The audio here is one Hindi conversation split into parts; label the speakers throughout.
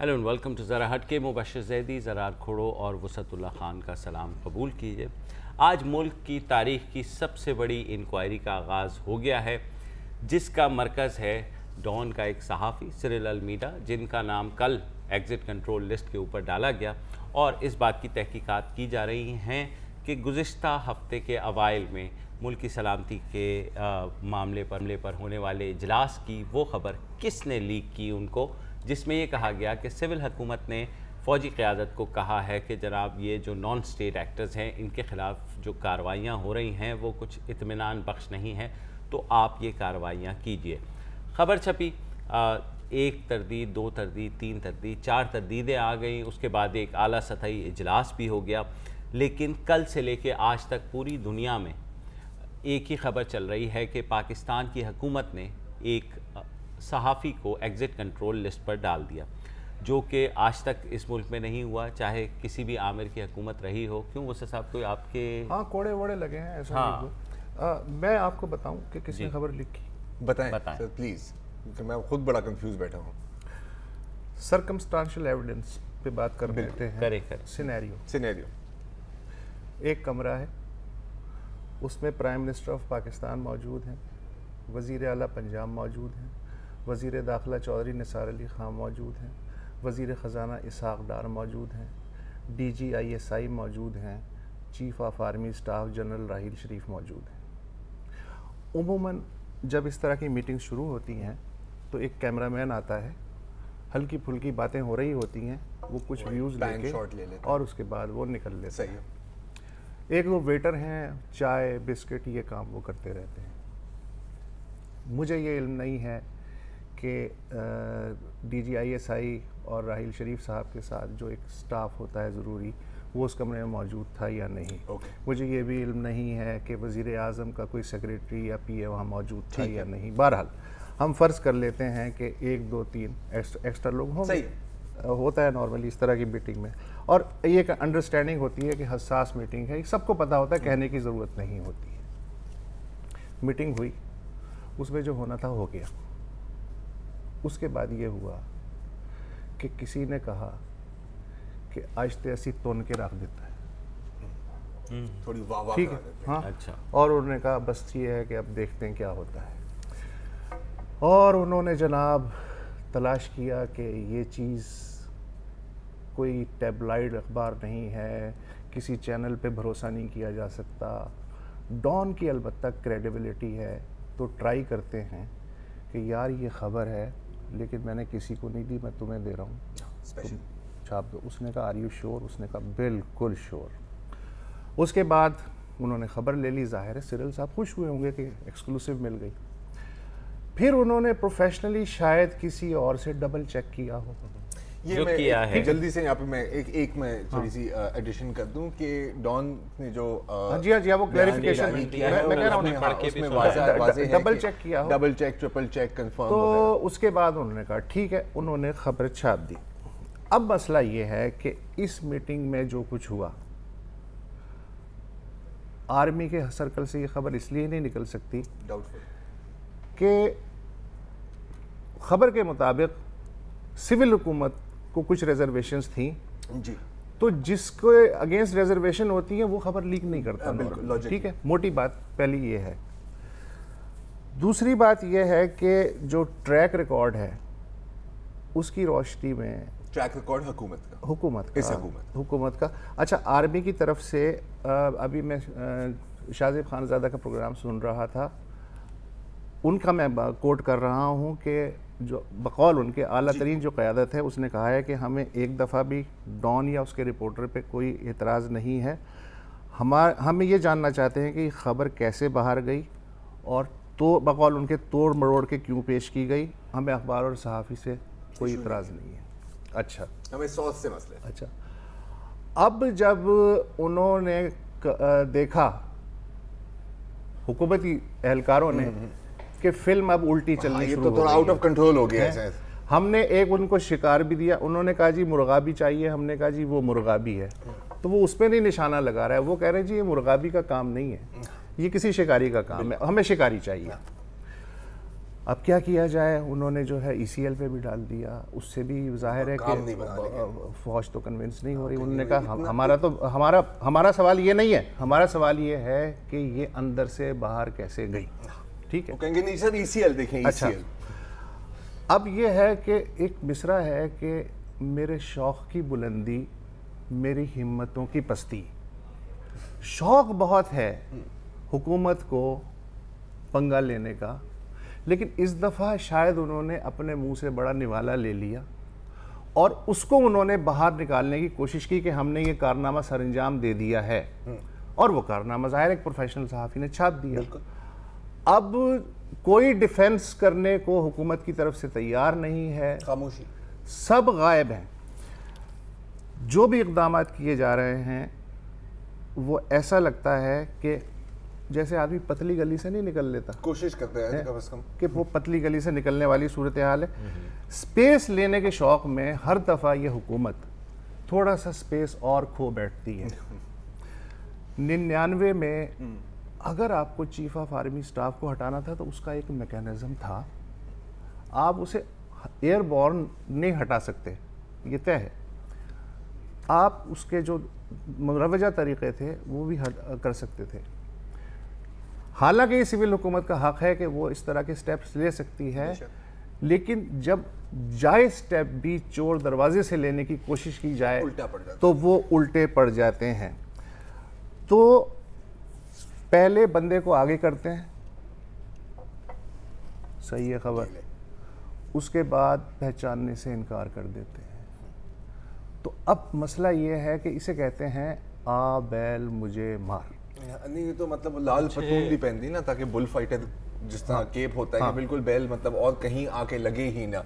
Speaker 1: हेलो एंड वेलकम टू ज़रा हट के मुबशर जैदी ज़रार खोड़ो और वसतुल्ला ख़ान का सलाम कबूल कीजिए। आज मुल्क की तारीख की सबसे बड़ी इंक्वायरी का आगाज़ हो गया है जिसका मरकज़ है डॉन का एक सहाफ़ी सिरिल अलमीडा जिनका नाम कल एग्ज़िट कंट्रोल लिस्ट के ऊपर डाला गया और इस बात की तहकीकात की जा रही हैं कि गुज्त हफ़्ते के अवाइल में मुल्क की सलामती के आ, मामले पर मामले पर होने वाले इजलास की वो ख़बर किसने लीक की उनको जिसमें ये कहा गया कि सिविल हुकूमत ने फ़ौजी क़्यादत को कहा है कि जनाब, ये जो नॉन स्टेट एक्टर्स हैं, इनके ख़िलाफ़ जो कार्रवाइयाँ हो रही हैं, वो कुछ इतमान बख्श नहीं है तो आप ये कार्रवाइयाँ कीजिए। ख़बर छपी एक तरदीद, दो तरदीद, तीन तरदीद, चार तरदीदें आ गई, उसके बाद एक अली सतही इजलास भी हो गया। लेकिन कल से लेके आज तक पूरी दुनिया में एक ही खबर चल रही है कि पाकिस्तान की हकूमत ने एक सहाफ़ी को एग्ज़िट कंट्रोल लिस्ट पर डाल दिया जो कि आज तक इस मुल्क में नहीं हुआ चाहे किसी भी आमिर की हुकूमत रही हो। क्यों वैसे साहब कोई आपके
Speaker 2: हाँ कोड़े वोड़े लगे हैं ऐसा
Speaker 1: हाँ।
Speaker 2: आ, मैं आपको बताऊँ कि किसने खबर लिखी।
Speaker 3: बताएँ
Speaker 1: बताएँ।
Speaker 3: सर प्लीज़ क्योंकि मैं खुद बड़ा कंफ्यूज बैठा हूँ।
Speaker 2: सरकमस्टांशल एविडेंस पे बात कर लेते हैं।
Speaker 1: करे करे।
Speaker 2: सिनेरियो
Speaker 3: सिनेरियो
Speaker 2: एक कमरा है उसमें प्राइम मिनिस्टर ऑफ़ पाकिस्तान मौजूद हैं वज़ीर अला पंजाब मौजूद हैं वज़ीर दाखिला चौधरी निसार अली ख़ान मौजूद हैं। वज़ीर ख़जाना इसहाक डार मौजूद हैं। D G I S I मौजूद हैं। Chief of army staff general Raheel Sharif मौजूद हैं। उमूमन जब इस तरह की मीटिंग शुरू होती हैं तो एक कैमरा मैन आता है। हल्की फुल्की बातें हो रही होती हैं। वो कुछ व्यूज़ लेके
Speaker 3: shot ले
Speaker 2: और उसके बाद वो निकल लेते
Speaker 3: सही
Speaker 2: है। एक दो वेटर हैं चाय बिस्किट ये काम वो करते रहते हैं। मुझे ये इल्म नहीं है कि D G I S I और राहिल शरीफ साहब के साथ जो एक स्टाफ होता है ज़रूरी वो उस कमरे में मौजूद था या नहीं?
Speaker 3: Okay.
Speaker 2: मुझे ये भी इल्म नहीं है कि वज़ी अजम का कोई सेक्रेटरी या पी ए वहाँ मौजूद था या नहीं। बहरहाल हम फ़र्ज़ कर लेते हैं कि एक दो तीन एक्स्ट्रा एक्स्ट्रा लोग होंगे। होता है नॉर्मली इस तरह की मीटिंग में। और ये एक अंडरस्टैंडिंग होती है कि हसास मीटिंग है। सबको पता होता है कहने की ज़रूरत नहीं होती। है मीटिंग हुई उसमें जो होना था हो गया। उसके बाद ये हुआ कि किसी ने कहा कि आज तो ऐसी तोन के रख देता है।
Speaker 3: थोड़ी वाह वाह
Speaker 2: ठीक है? हाँ।
Speaker 1: अच्छा।
Speaker 2: और उन्होंने कहा बस ये है कि अब देखते हैं क्या होता है। और उन्होंने जनाब तलाश किया कि ये चीज़ कोई टेबलाइड अखबार नहीं है किसी चैनल पे भरोसा नहीं किया जा सकता। डॉन की अलबत्ता क्रेडिबिलिटी है। तो ट्राई करते हैं कि यार ये ख़बर है लेकिन मैंने किसी को नहीं दी मैं तुम्हें दे रहा हूँ। छाप दो। उसने कहा आर यू श्योर उसने कहा बिल्कुल श्योर उसके बाद उन्होंने खबर ले ली। ज़ाहिर है सिरल साहब खुश हुए होंगे कि एक्सक्लूसिव मिल गई। फिर उन्होंने प्रोफेशनली शायद किसी और से डबल चेक किया हो।
Speaker 3: ये
Speaker 1: जो
Speaker 3: मैं
Speaker 1: किया है।
Speaker 3: जल्दी से यहाँ पे मैं एक एक मैं थोड़ी सी एडिशन कर दूँ कि डॉन ने जो
Speaker 2: हाँ जी, हाँ जी, हाँ, वो clarification
Speaker 3: किया
Speaker 1: है,
Speaker 3: है
Speaker 2: मैं कह रहा हूँ
Speaker 3: हाँ,
Speaker 2: है। डबल चेक किया हो।
Speaker 3: Double check triple check confirm
Speaker 2: तो उसके बाद उन्होंने कहा ठीक है उन्होंने खबर छाप दी अब मसला ये है कि इस मीटिंग में जो कुछ हुआ आर्मी के सर्कल से ये खबर इसलिए नहीं निकल सकती कि खबर के मुताबिक सिविल हुकूमत को कुछ रिजर्वेशंस थी।
Speaker 3: जी।
Speaker 2: तो जिसके अगेंस्ट रिजर्वेशन होती है वो खबर लीक नहीं करता
Speaker 3: हाँ,
Speaker 2: ठीक है? मोटी बात पहली ये है। दूसरी बात यह है कि जो ट्रैक रिकॉर्ड है उसकी रोशनी में
Speaker 3: ट्रैक रिकॉर्ड हुकूमत का।
Speaker 2: हुकूमत का
Speaker 3: इस हुकूमत
Speaker 2: हुकूमत का। अच्छा आर्मी की तरफ़ से अभी मैं शाजिब खानजादा का प्रोग्राम सुन रहा था। उनका मैं कोट कर रहा हूँ कि जो बकौल उनके आला तरीन जो क़्यादत है उसने कहा है कि हमें एक दफ़ा भी डॉन या उसके रिपोर्टर पे कोई एतराज़ नहीं है। हमार हम ये जानना चाहते हैं कि ख़बर कैसे बाहर गई और तो बकौल उनके तोड़ मरोड़ के क्यों पेश की गई? हमें अखबार और सहाफ़ी से कोई इतराज़ नहीं है। अच्छा।
Speaker 3: हमें सॉस से मसले
Speaker 2: अच्छा। अब जब उन्होंने देखा हुकूमती एहलकारों ने कि फ़िल्म अब उल्टी
Speaker 3: हाँ,
Speaker 2: चलनी
Speaker 3: ये तो थोड़ा आउट ऑफ़ कंट्रोल हो। गया
Speaker 2: है हमने एक उनको शिकार भी दिया उन्होंने कहा जी मुर्गा भी चाहिए। हमने कहा जी वो मुर्गा भी है। तो वो उस पर नहीं निशाना लगा रहा है। वो कह रहे हैं जी ये मुर्गाबी का काम नहीं है। ये किसी शिकारी का काम है। हमें शिकारी चाहिए। अब क्या किया जाए? उन्होंने जो है ईसीएल पे भी डाल दिया। उससे भी ज़ाहिर है
Speaker 3: बना
Speaker 2: कि फौज तो कन्विंस नहीं हो रही। उन्होंने कहा हम, हमारा तो हमारा हमारा सवाल ये नहीं है। हमारा सवाल ये है कि ये अंदर से बाहर कैसे गई? ठीक है।
Speaker 3: वो कहेंगे नहीं सर ईसीएल देखें
Speaker 2: अच्छा।
Speaker 3: ईसीएल
Speaker 2: अब ये है कि एक मिसरा है कि मेरे शौक़ की बुलंदी मेरी हिम्मतों की पस्ती। शौक़ बहुत है हुकूमत को पंगा लेने का लेकिन इस दफ़ा शायद उन्होंने अपने मुँह से बड़ा निवाला ले लिया और उसको उन्होंने बाहर निकालने की कोशिश की कि हमने ये कारनामा सरंजाम दे दिया है। और वो कारनामा ज़ाहिर एक प्रोफेशनल सहाफ़ी ने छाप दिया। अब कोई डिफेंस करने को हुकूमत की तरफ़ से तैयार नहीं है।
Speaker 3: खामोशी।
Speaker 2: सब गायब हैं। जो भी इकदाम किए जा रहे हैं वो ऐसा लगता है कि जैसे आदमी पतली गली से नहीं निकल लेता।
Speaker 3: कोशिश करते हैं कम से कम।
Speaker 2: कि वो पतली गली से निकलने वाली सूरत हाल है। स्पेस लेने के शौक में हर दफ़ा ये हुकूमत थोड़ा सा स्पेस और खो बैठती है। निन्यानवे में अगर आपको चीफ ऑफ़ आर्मी स्टाफ को हटाना था तो उसका एक मैकेनिज्म था। आप उसे एयरबॉर्न नहीं हटा सकते। ये तय है। आप उसके जो रवजा तरीक़े थे वो भी हट कर सकते थे। हालाँकि ये सिविल हुकूमत का हक है कि वो इस तरह के स्टेप्स ले सकती है लेकिन जब जाए स्टेप भी चोर दरवाजे से लेने की कोशिश की जाए
Speaker 3: उल्टा पड़ जाता
Speaker 2: तो वो उल्टे पड़ जाते हैं। तो पहले बंदे को आगे करते हैं। सही है खबर। उसके बाद पहचानने से इनकार कर देते हैं। तो अब मसला ये है कि इसे कहते हैं आ बैल मुझे मार।
Speaker 3: नहीं ये तो मतलब लाल पतून भी पहन दी ना ताकि बुल फाइटर जिस तरह हाँ, केप होता है कि बिल्कुल बैल मतलब और कहीं आके लगे ही ना।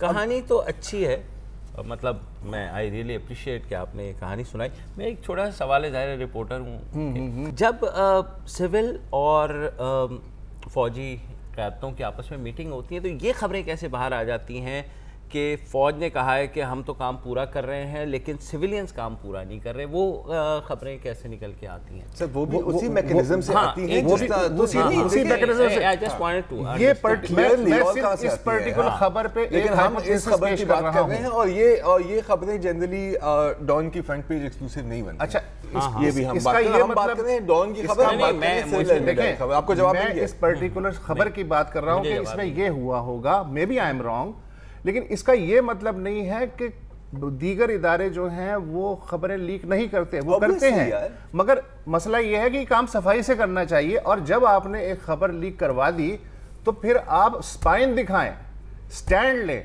Speaker 1: कहानी तो अच्छी है मतलब मैं आई रियली अप्रिशिएट कि आपने ये कहानी सुनाई। मैं एक छोटा सा सवाल है ज़ाहिर रिपोर्टर हूँ। जब आ, सिविल और आ, फौजी क्यादतों की आपस में मीटिंग होती है तो ये खबरें कैसे बाहर आ जाती हैं? कि फ़ौज ने कहा है कि हम तो काम पूरा कर रहे हैं लेकिन सिविलियंस काम पूरा नहीं कर रहे। वो खबरें कैसे निकल के आती हैं?
Speaker 3: सर वो भी उसी मैकेनिज्म से
Speaker 1: हाँ,
Speaker 3: आती है
Speaker 1: एक
Speaker 3: जिस
Speaker 2: वो
Speaker 3: उसी-
Speaker 2: भी-
Speaker 3: हाँ,
Speaker 2: उसी
Speaker 3: देखिए,
Speaker 2: से-
Speaker 1: I just wanted to
Speaker 2: ये
Speaker 1: understand.
Speaker 2: पर्ट मैं
Speaker 3: Clearly,
Speaker 2: मैं
Speaker 3: और कहाँ
Speaker 2: सिर्फ़
Speaker 3: से
Speaker 2: इस पर्टिकुलर
Speaker 3: हाँ।
Speaker 2: खबर पे
Speaker 3: लेकिन हम इस खबर की बात कर रहे
Speaker 2: हैं
Speaker 3: और ये और ये खबरें जनरली डॉन की फ्रंट पेज एक्सक्लूसिव नहीं बनती।
Speaker 2: अच्छा,
Speaker 3: ये भी हम बात कर रहे हैं हम बात
Speaker 2: मतलब-
Speaker 3: कर रहे हैं डॉन की खबर हम बात कर रहे हैं खबर। आपको जवाब
Speaker 2: मैं इस पर्टिकुलर खबर की बात कर रहा हूँ कि इसमें ये हुआ होगा। May be I am wrong लेकिन इसका ये मतलब नहीं है कि दीगर इदारे जो हैं वो खबरें लीक नहीं करते वो करते हैं। मगर मसला ये है कि काम सफ़ाई से करना चाहिए और जब आपने एक खबर लीक करवा दी तो फिर आप स्पाइन दिखाएँ स्टैंड लें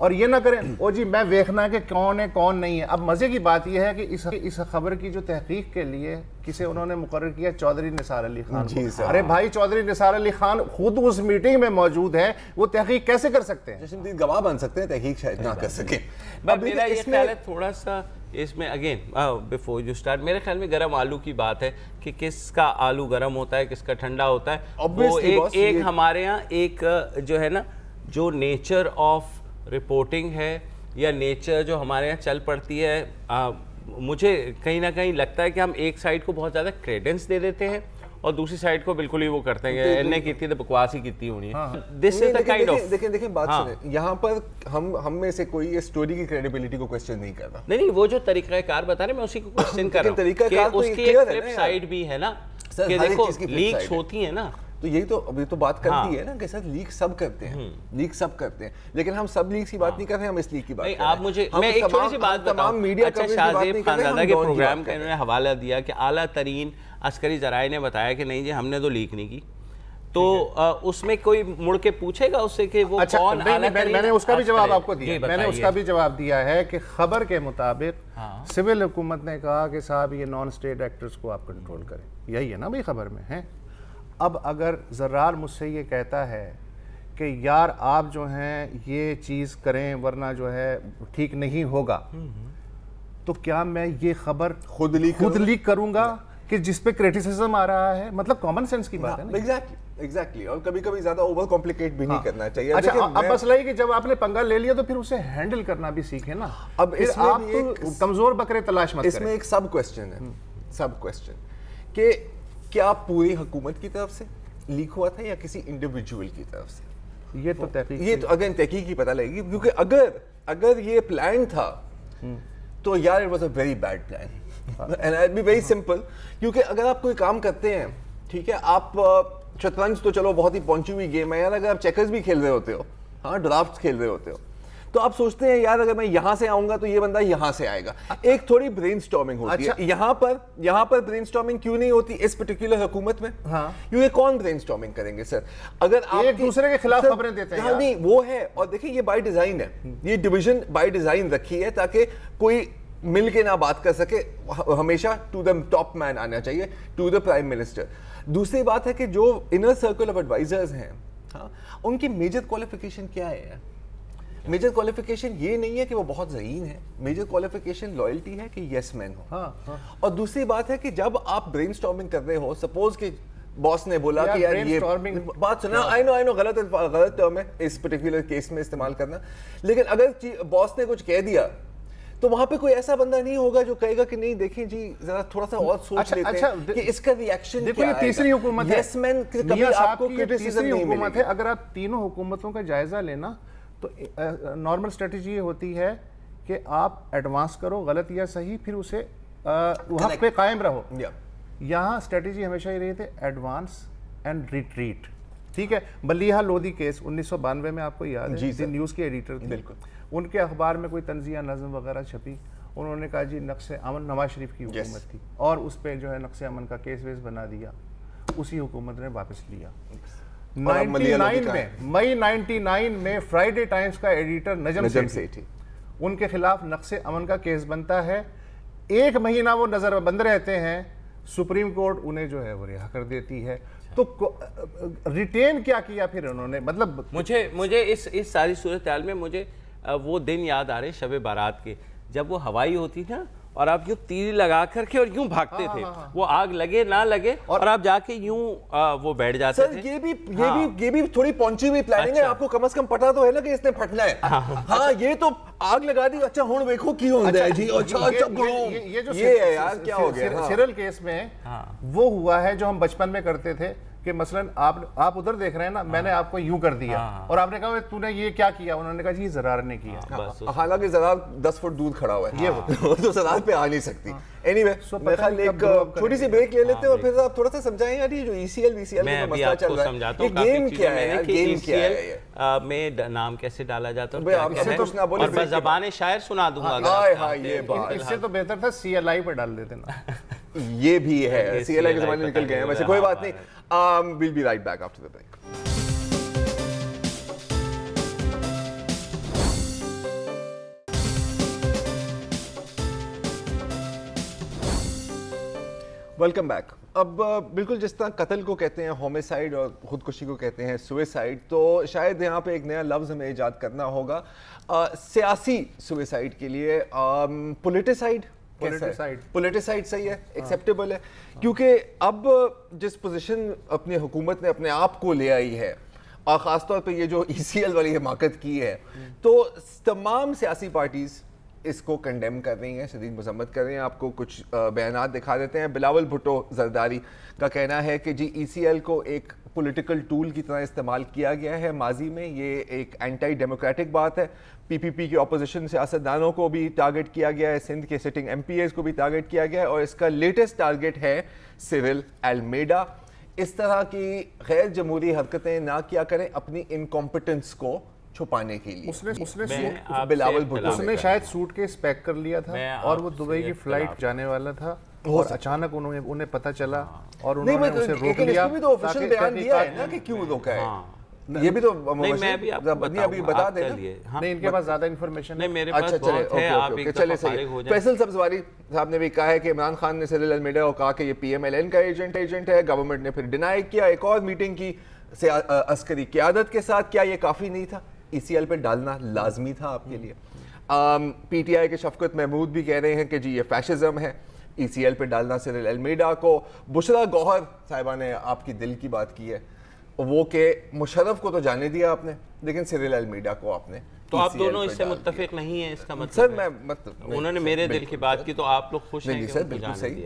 Speaker 2: और ये ना करें ओ जी मैं देखना कि कौन है कौन नहीं है। अब मज़े की बात यह है कि इस इस खबर की जो तहकीक के लिए किसे उन्होंने मुकर किया चौधरी निसार अली खान
Speaker 3: जी
Speaker 2: अरे भाई चौधरी निसार अली खान खुद उस मीटिंग में मौजूद है वो तहकीक कैसे कर सकते हैं?
Speaker 3: जशनदीद गवाह बन सकते हैं तहकीक शायद ना कर सके।
Speaker 1: बट मेरा ये ख्याल है थोड़ा सा इसमें अगेन बिफोर यू स्टार्ट मेरे ख्याल में गरम आलू की बात है कि किसका आलू गरम होता है किसका ठंडा होता है। वो एक एक हमारे यहाँ एक जो है ना जो नेचर ऑफ़ रिपोर्टिंग है या नेचर जो हमारे यहाँ चल पड़ती है अ, मुझे कहीं ना कहीं लगता है कि हम एक साइड को बहुत ज़्यादा क्रेडेंस दे देते हैं और दूसरी साइड को बिल्कुल ही वो करते हैं कि इन्हें की थी तो बकवास ही की होनी है। This is the kind of
Speaker 3: देखें देखें बात
Speaker 1: हाँ।
Speaker 3: सुने यहाँ पर हम हम में से कोई ये स्टोरी की क्रेडिबिलिटी को क्वेश्चन नहीं कर रहा।
Speaker 1: नहीं नहीं वो जो तरीकाकार बता रहे मैं उसी को क्वेश्चन कर रहा हूँ
Speaker 3: तो
Speaker 1: उसकी एक फ्लिप साइड भी है ना कि देखो लीक्स होती है ना।
Speaker 3: तो यही तो अभी तो बात करती
Speaker 1: हाँ।
Speaker 3: है ना कि सर लीक सब करते हैं। लीक सब करते हैं। लेकिन हम सब लीक की बात नहीं कर रहे हम इस लीक की बात
Speaker 1: नहीं
Speaker 3: हैं
Speaker 1: आप मुझे मैं एक छोटी सी बात
Speaker 3: तमाम मीडिया
Speaker 1: अच्छा शाहजेब
Speaker 3: नहीं कर रहे,
Speaker 1: खानजादा के प्रोग्राम का
Speaker 3: हैं।
Speaker 1: इन्होंने हवाला दिया कि आला तरीन अस्करी जराए ने बताया कि नहीं जी हमने तो लीक नहीं की। तो उसमें कोई मुड़ के पूछेगा उससे कि वो
Speaker 2: अच्छा
Speaker 1: कौन
Speaker 2: नहीं, नहीं, मैंने, मैंने उसका भी जवाब आपको दिया। मैंने उसका भी जवाब दिया है कि खबर के मुताबिक
Speaker 1: हाँ।
Speaker 2: सिविल हुकूमत ने कहा कि साहब ये नॉन स्टेट एक्टर्स को आप कंट्रोल करें। यही है ना भाई खबर में है? अब अगर जर्रार मुझसे ये कहता है कि यार आप जो हैं ये चीज़ करें वरना जो है ठीक नहीं होगा। तो क्या मैं ये खबर
Speaker 3: खुद लीक
Speaker 2: खुद लीक करूँगा कि जिस पे क्रिटिसिज्म आ रहा है? मतलब कॉमन सेंस की बात है ना
Speaker 3: एग्जैक्टली एग्जैक्टली और कभी कभी ज़्यादा ओवर कॉम्प्लिकेट भी हाँ। नहीं करना चाहिए।
Speaker 2: अच्छा अब मसला ये कि जब आपने पंगा ले लिया तो फिर उसे हैंडल करना भी सीखे ना।
Speaker 3: अब इसमें
Speaker 2: आप तो
Speaker 3: एक-
Speaker 2: कमज़ोर बकरे तलाश मत
Speaker 3: इसमें एक सब क्वेश्चन है। सब क्वेश्चन कि क्या पूरी हुकूमत की तरफ़ से लीक हुआ था या किसी इंडिविजुअल की तरफ़ से?
Speaker 2: ये तो तहकीक
Speaker 3: ये तो अगेन तहकीक ही पता लगेगी क्योंकि अगर अगर ये प्लान था तो यार it was a very bad plan and I be very simple क्योंकि अगर आप कोई काम करते हैं ठीक है आप शतरंज तो चलो बहुत ही पहुँची हुई गेम है यार अगर आप चेकर्स भी खेल रहे होते हो हाँ ड्राफ्ट खेल रहे होते हो तो आप सोचते हैं यार अगर मैं यहाँ से आऊँगा तो ये बंदा यहाँ से आएगा। एक थोड़ी ब्रेनस्टॉर्मिंग होती
Speaker 2: अच्छा।
Speaker 3: है यहाँ पर यहाँ पर ब्रेनस्टॉर्मिंग क्यों नहीं होती इस पर्टिकुलर हुकूमत में?
Speaker 2: हाँ।
Speaker 3: क्योंकि कौन ब्रेनस्टॉर्मिंग करेंगे सर अगर आप
Speaker 2: एक दूसरे के खिलाफ खबरें देते हैं
Speaker 3: हाँ नहीं वो है। और देखिए ये बाय डिज़ाइन है। ये डिवीज़न बाय डिज़ाइन रखी है ताकि कोई मिल के ना बात कर सके। हमेशा टू द टॉप मैन आना चाहिए टू द प्राइम मिनिस्टर दूसरी बात है कि जो इनर सर्कल ऑफ़ एडवाइजर्स हैं हाँ उनकी मेजर क्वालिफिकेशन क्या है मेजर क्वालिफिकेशन ये नहीं है कि वो बहुत जहीन है। मेजर क्वालिफिकेशन लॉयल्टी है कि यस मैन हो।
Speaker 2: हाँ, हाँ।
Speaker 3: और दूसरी बात है कि जब आप ब्रेन कर रहे हो सपोज़ कि बॉस ने बोला कि यार ये बात सुना आई नो आई नो गलत गलत टर्म है इस पर्टिकुलर केस में इस्तेमाल करना। लेकिन अगर बॉस ने कुछ कह दिया तो वहाँ पे कोई ऐसा बंदा नहीं होगा जो कहेगा कि नहीं देखें जी जरा थोड़ा सा और सोच
Speaker 2: अच्छा,
Speaker 3: लेते
Speaker 2: अच्छा,
Speaker 3: हैं कि इसका रिएक्शन
Speaker 2: देखो ये तीसरी हुकूमत है।
Speaker 3: यस मैन कभी आपको क्रिटिसिज्म नहीं
Speaker 2: हुकूमत है। अगर आप तीनों हुकूमतों का जायजा लेना तो नॉर्मल स्ट्रेटजी ये होती है कि आप एडवांस करो गलत या सही फिर उसे वहाँ पे कायम रहो। यहाँ स्ट्रेटजी हमेशा ही रही थी एडवांस एंड रिट्रीट ठीक है? बलिया लोधी केस उन्नीस सौ बानवे में आपको याद है
Speaker 3: जी,
Speaker 2: न्यूज़ के एडिटर थी।
Speaker 3: बिल्कुल।
Speaker 2: उनके अखबार में कोई तंजिया नज़म वगैरह छपी। उन्होंने कहा जी नक्श अमन नवाज़ शरीफ की हुकूमत थी और उस पर जो है नक्श अमन का केस वेस बना दिया। उसी हुकूमत ने वापस लिया।
Speaker 3: और अब मलिया लोधी
Speaker 2: 99 में मई 99 में फ्राइडे टाइम्स का एडिटर नजम
Speaker 3: नजम
Speaker 2: सेठी।
Speaker 3: सेठी।
Speaker 2: उनके खिलाफ नक्श अमन का केस बनता है। एक महीना वो नज़र बंद रहते हैं। सुप्रीम कोर्ट उन्हें जो है वो रिहा कर देती है। तो रिटेन क्या किया फिर उन्होंने? मतलब
Speaker 1: मुझे मुझे इस इस सारी सूरत में मुझे वो दिन याद आ रहे शब बारात के। जब वो हवाई होती ना और आप यूँ तीर लगा करके और यूँ भागते हाँ, थे हाँ, हाँ. वो आग लगे ना लगे और, और आप जाके यूँ वो बैठ जाते
Speaker 3: सर
Speaker 1: थे
Speaker 3: ये भी ये
Speaker 1: हाँ।
Speaker 3: भी ये भी थोड़ी पहुँची हुई प्लानिंग अच्छा. है
Speaker 1: अच्छा।
Speaker 3: आपको कम से कम पता तो है ना कि इसने फटना है हाँ ये तो आग लगा दी अच्छा हुन देखो की है जी अच्छा
Speaker 2: ये-
Speaker 3: अच्छा
Speaker 2: ये- ये- ये जो
Speaker 3: ये है यार क्या हो गया हाँ।
Speaker 2: सिरल केस में
Speaker 1: हाँ।
Speaker 2: वो हुआ है जो हम बचपन में करते थे कि मसलन आप आप उधर देख रहे हैं ना मैंने आपको यूँ कर दिया।
Speaker 1: हाँ।
Speaker 2: और आपने कहा तूने ये क्या किया? उन्होंने कहा जी जरार ने किया।
Speaker 3: हालाँकि जरा दस फुट दूर खड़ा हुआ है। ये तो जरा पे आ नहीं सकती।
Speaker 2: up
Speaker 3: छोटी सी ब्रेक ले लेते हैं और
Speaker 1: हाँ,
Speaker 3: फिर आप थोड़ा सा समझाएँ यार ये जो ईसीएल वीसीएल का मसला चल रहा है। ये गेम क्या है यार? गेम क्या है
Speaker 1: ECL,
Speaker 3: ये
Speaker 1: में नाम कैसे डाला जाता है और है।
Speaker 3: बोले,
Speaker 1: और जबान शायर सुना दूँगा
Speaker 3: हाय हाय ये बात।
Speaker 2: इससे तो बेहतर था सीएलआई पे डाल देते ना।
Speaker 3: ये भी है। सीएलआई के जमाने निकल गए हैं। वैसे कोई बात नहीं। Will be right back after the break welcome back अब बिल्कुल जिस तरह कत्ल को कहते हैं होमिसाइड और खुदकुशी को कहते हैं सुइसाइड तो शायद यहाँ पे एक नया लफ्ज़ हमें ईजाद करना होगा। अ, सियासी सुइसाइड के लिए पोलिटिसाइड
Speaker 2: Politicide.
Speaker 3: पोलिटिसाइड सही है एक्सेप्टेबल है। क्योंकि अब जिस पोजीशन अपनी हुकूमत ने अपने आप को ले आई है और ख़ासतौर पर ये जो ईसीएल वाली हिमाकत की है तो तमाम सियासी पार्टीज़ इसको कंडेम कर रही हैं, शदीद मजम्मत कर रही हैं। आपको कुछ बयान दिखा देते हैं। बिलावल भुट्टो जरदारी का कहना है कि जी ई को एक पॉलिटिकल टूल की तरह इस्तेमाल किया गया है। माजी में ये एक एंटी डेमोक्रेटिक बात है। पीपीपी की अपोजिशन सियासतदानों को भी टारगेट किया गया है। सिंध के सिटिंग एमपीएस को भी टारगेट किया गया है। और इसका लेटेस्ट टारगेट है सिविल एलमेडा इस तरह की गैर जमहूरी हरकतें ना किया करें। अपनी इनकॉम्पिटेंस को छुपाने के लिए।
Speaker 2: उसने उसने सूट
Speaker 3: बिलावल भुट्टो।
Speaker 2: उसने शायद सूट केस पैक कर लिया था और वो दुबई की फ़्लाइट जाने वाला था और अचानक उन्होंने उन्हें पता चला और उन्होंने उसे रोक लिया
Speaker 3: भी तो ऑफिशियल बयान दिया है ना कि क्यों रोका है?
Speaker 1: हाँ।
Speaker 3: ये भी तो
Speaker 1: नहीं मैं भी आपको
Speaker 3: नहीं, अभी बता देना।
Speaker 1: चलिए। हाँ
Speaker 2: नहीं इनके पास ज़्यादा इन्फॉर्मेशन
Speaker 1: नहीं मेरे
Speaker 3: अच्छा
Speaker 1: पास
Speaker 3: चले
Speaker 1: बहुत है आप एक
Speaker 3: चले
Speaker 1: हो
Speaker 3: सही
Speaker 1: जाए।
Speaker 3: फैसल सब्जवारी साहब ने भी कहा है कि इमरान खान ने सिरिल अलमेडा को कहा कि ये पीएमएलएन का एजेंट एजेंट है गवर्नमेंट ने फिर डिनाई किया एक और मीटिंग की से अस्करी। क्यादत के साथ क्या ये काफ़ी नहीं था ईसीएल पे डालना लाजमी था आपके लिए। पी टी आई के शफकत महमूद भी कह रहे हैं कि जी, ये फैशिज्म है। ई सी एल पे डालना सिरिल अलमेडा को। बुशरा गौहर साहिबा ने आपकी दिल की बात की है। वो के मुशरफ को तो जाने दिया आपने, लेकिन सिरिल अलमीडा को आपने।
Speaker 1: तो आप दोनों इससे
Speaker 3: डाल
Speaker 1: मुत्तफिक नहीं है इसका मतलब
Speaker 3: सर मैं मतलब
Speaker 1: उन्होंने मेरे दिल की बात की तो आप लोग खुश
Speaker 3: नहीं
Speaker 1: हैं
Speaker 3: सर बिल्कुल सही।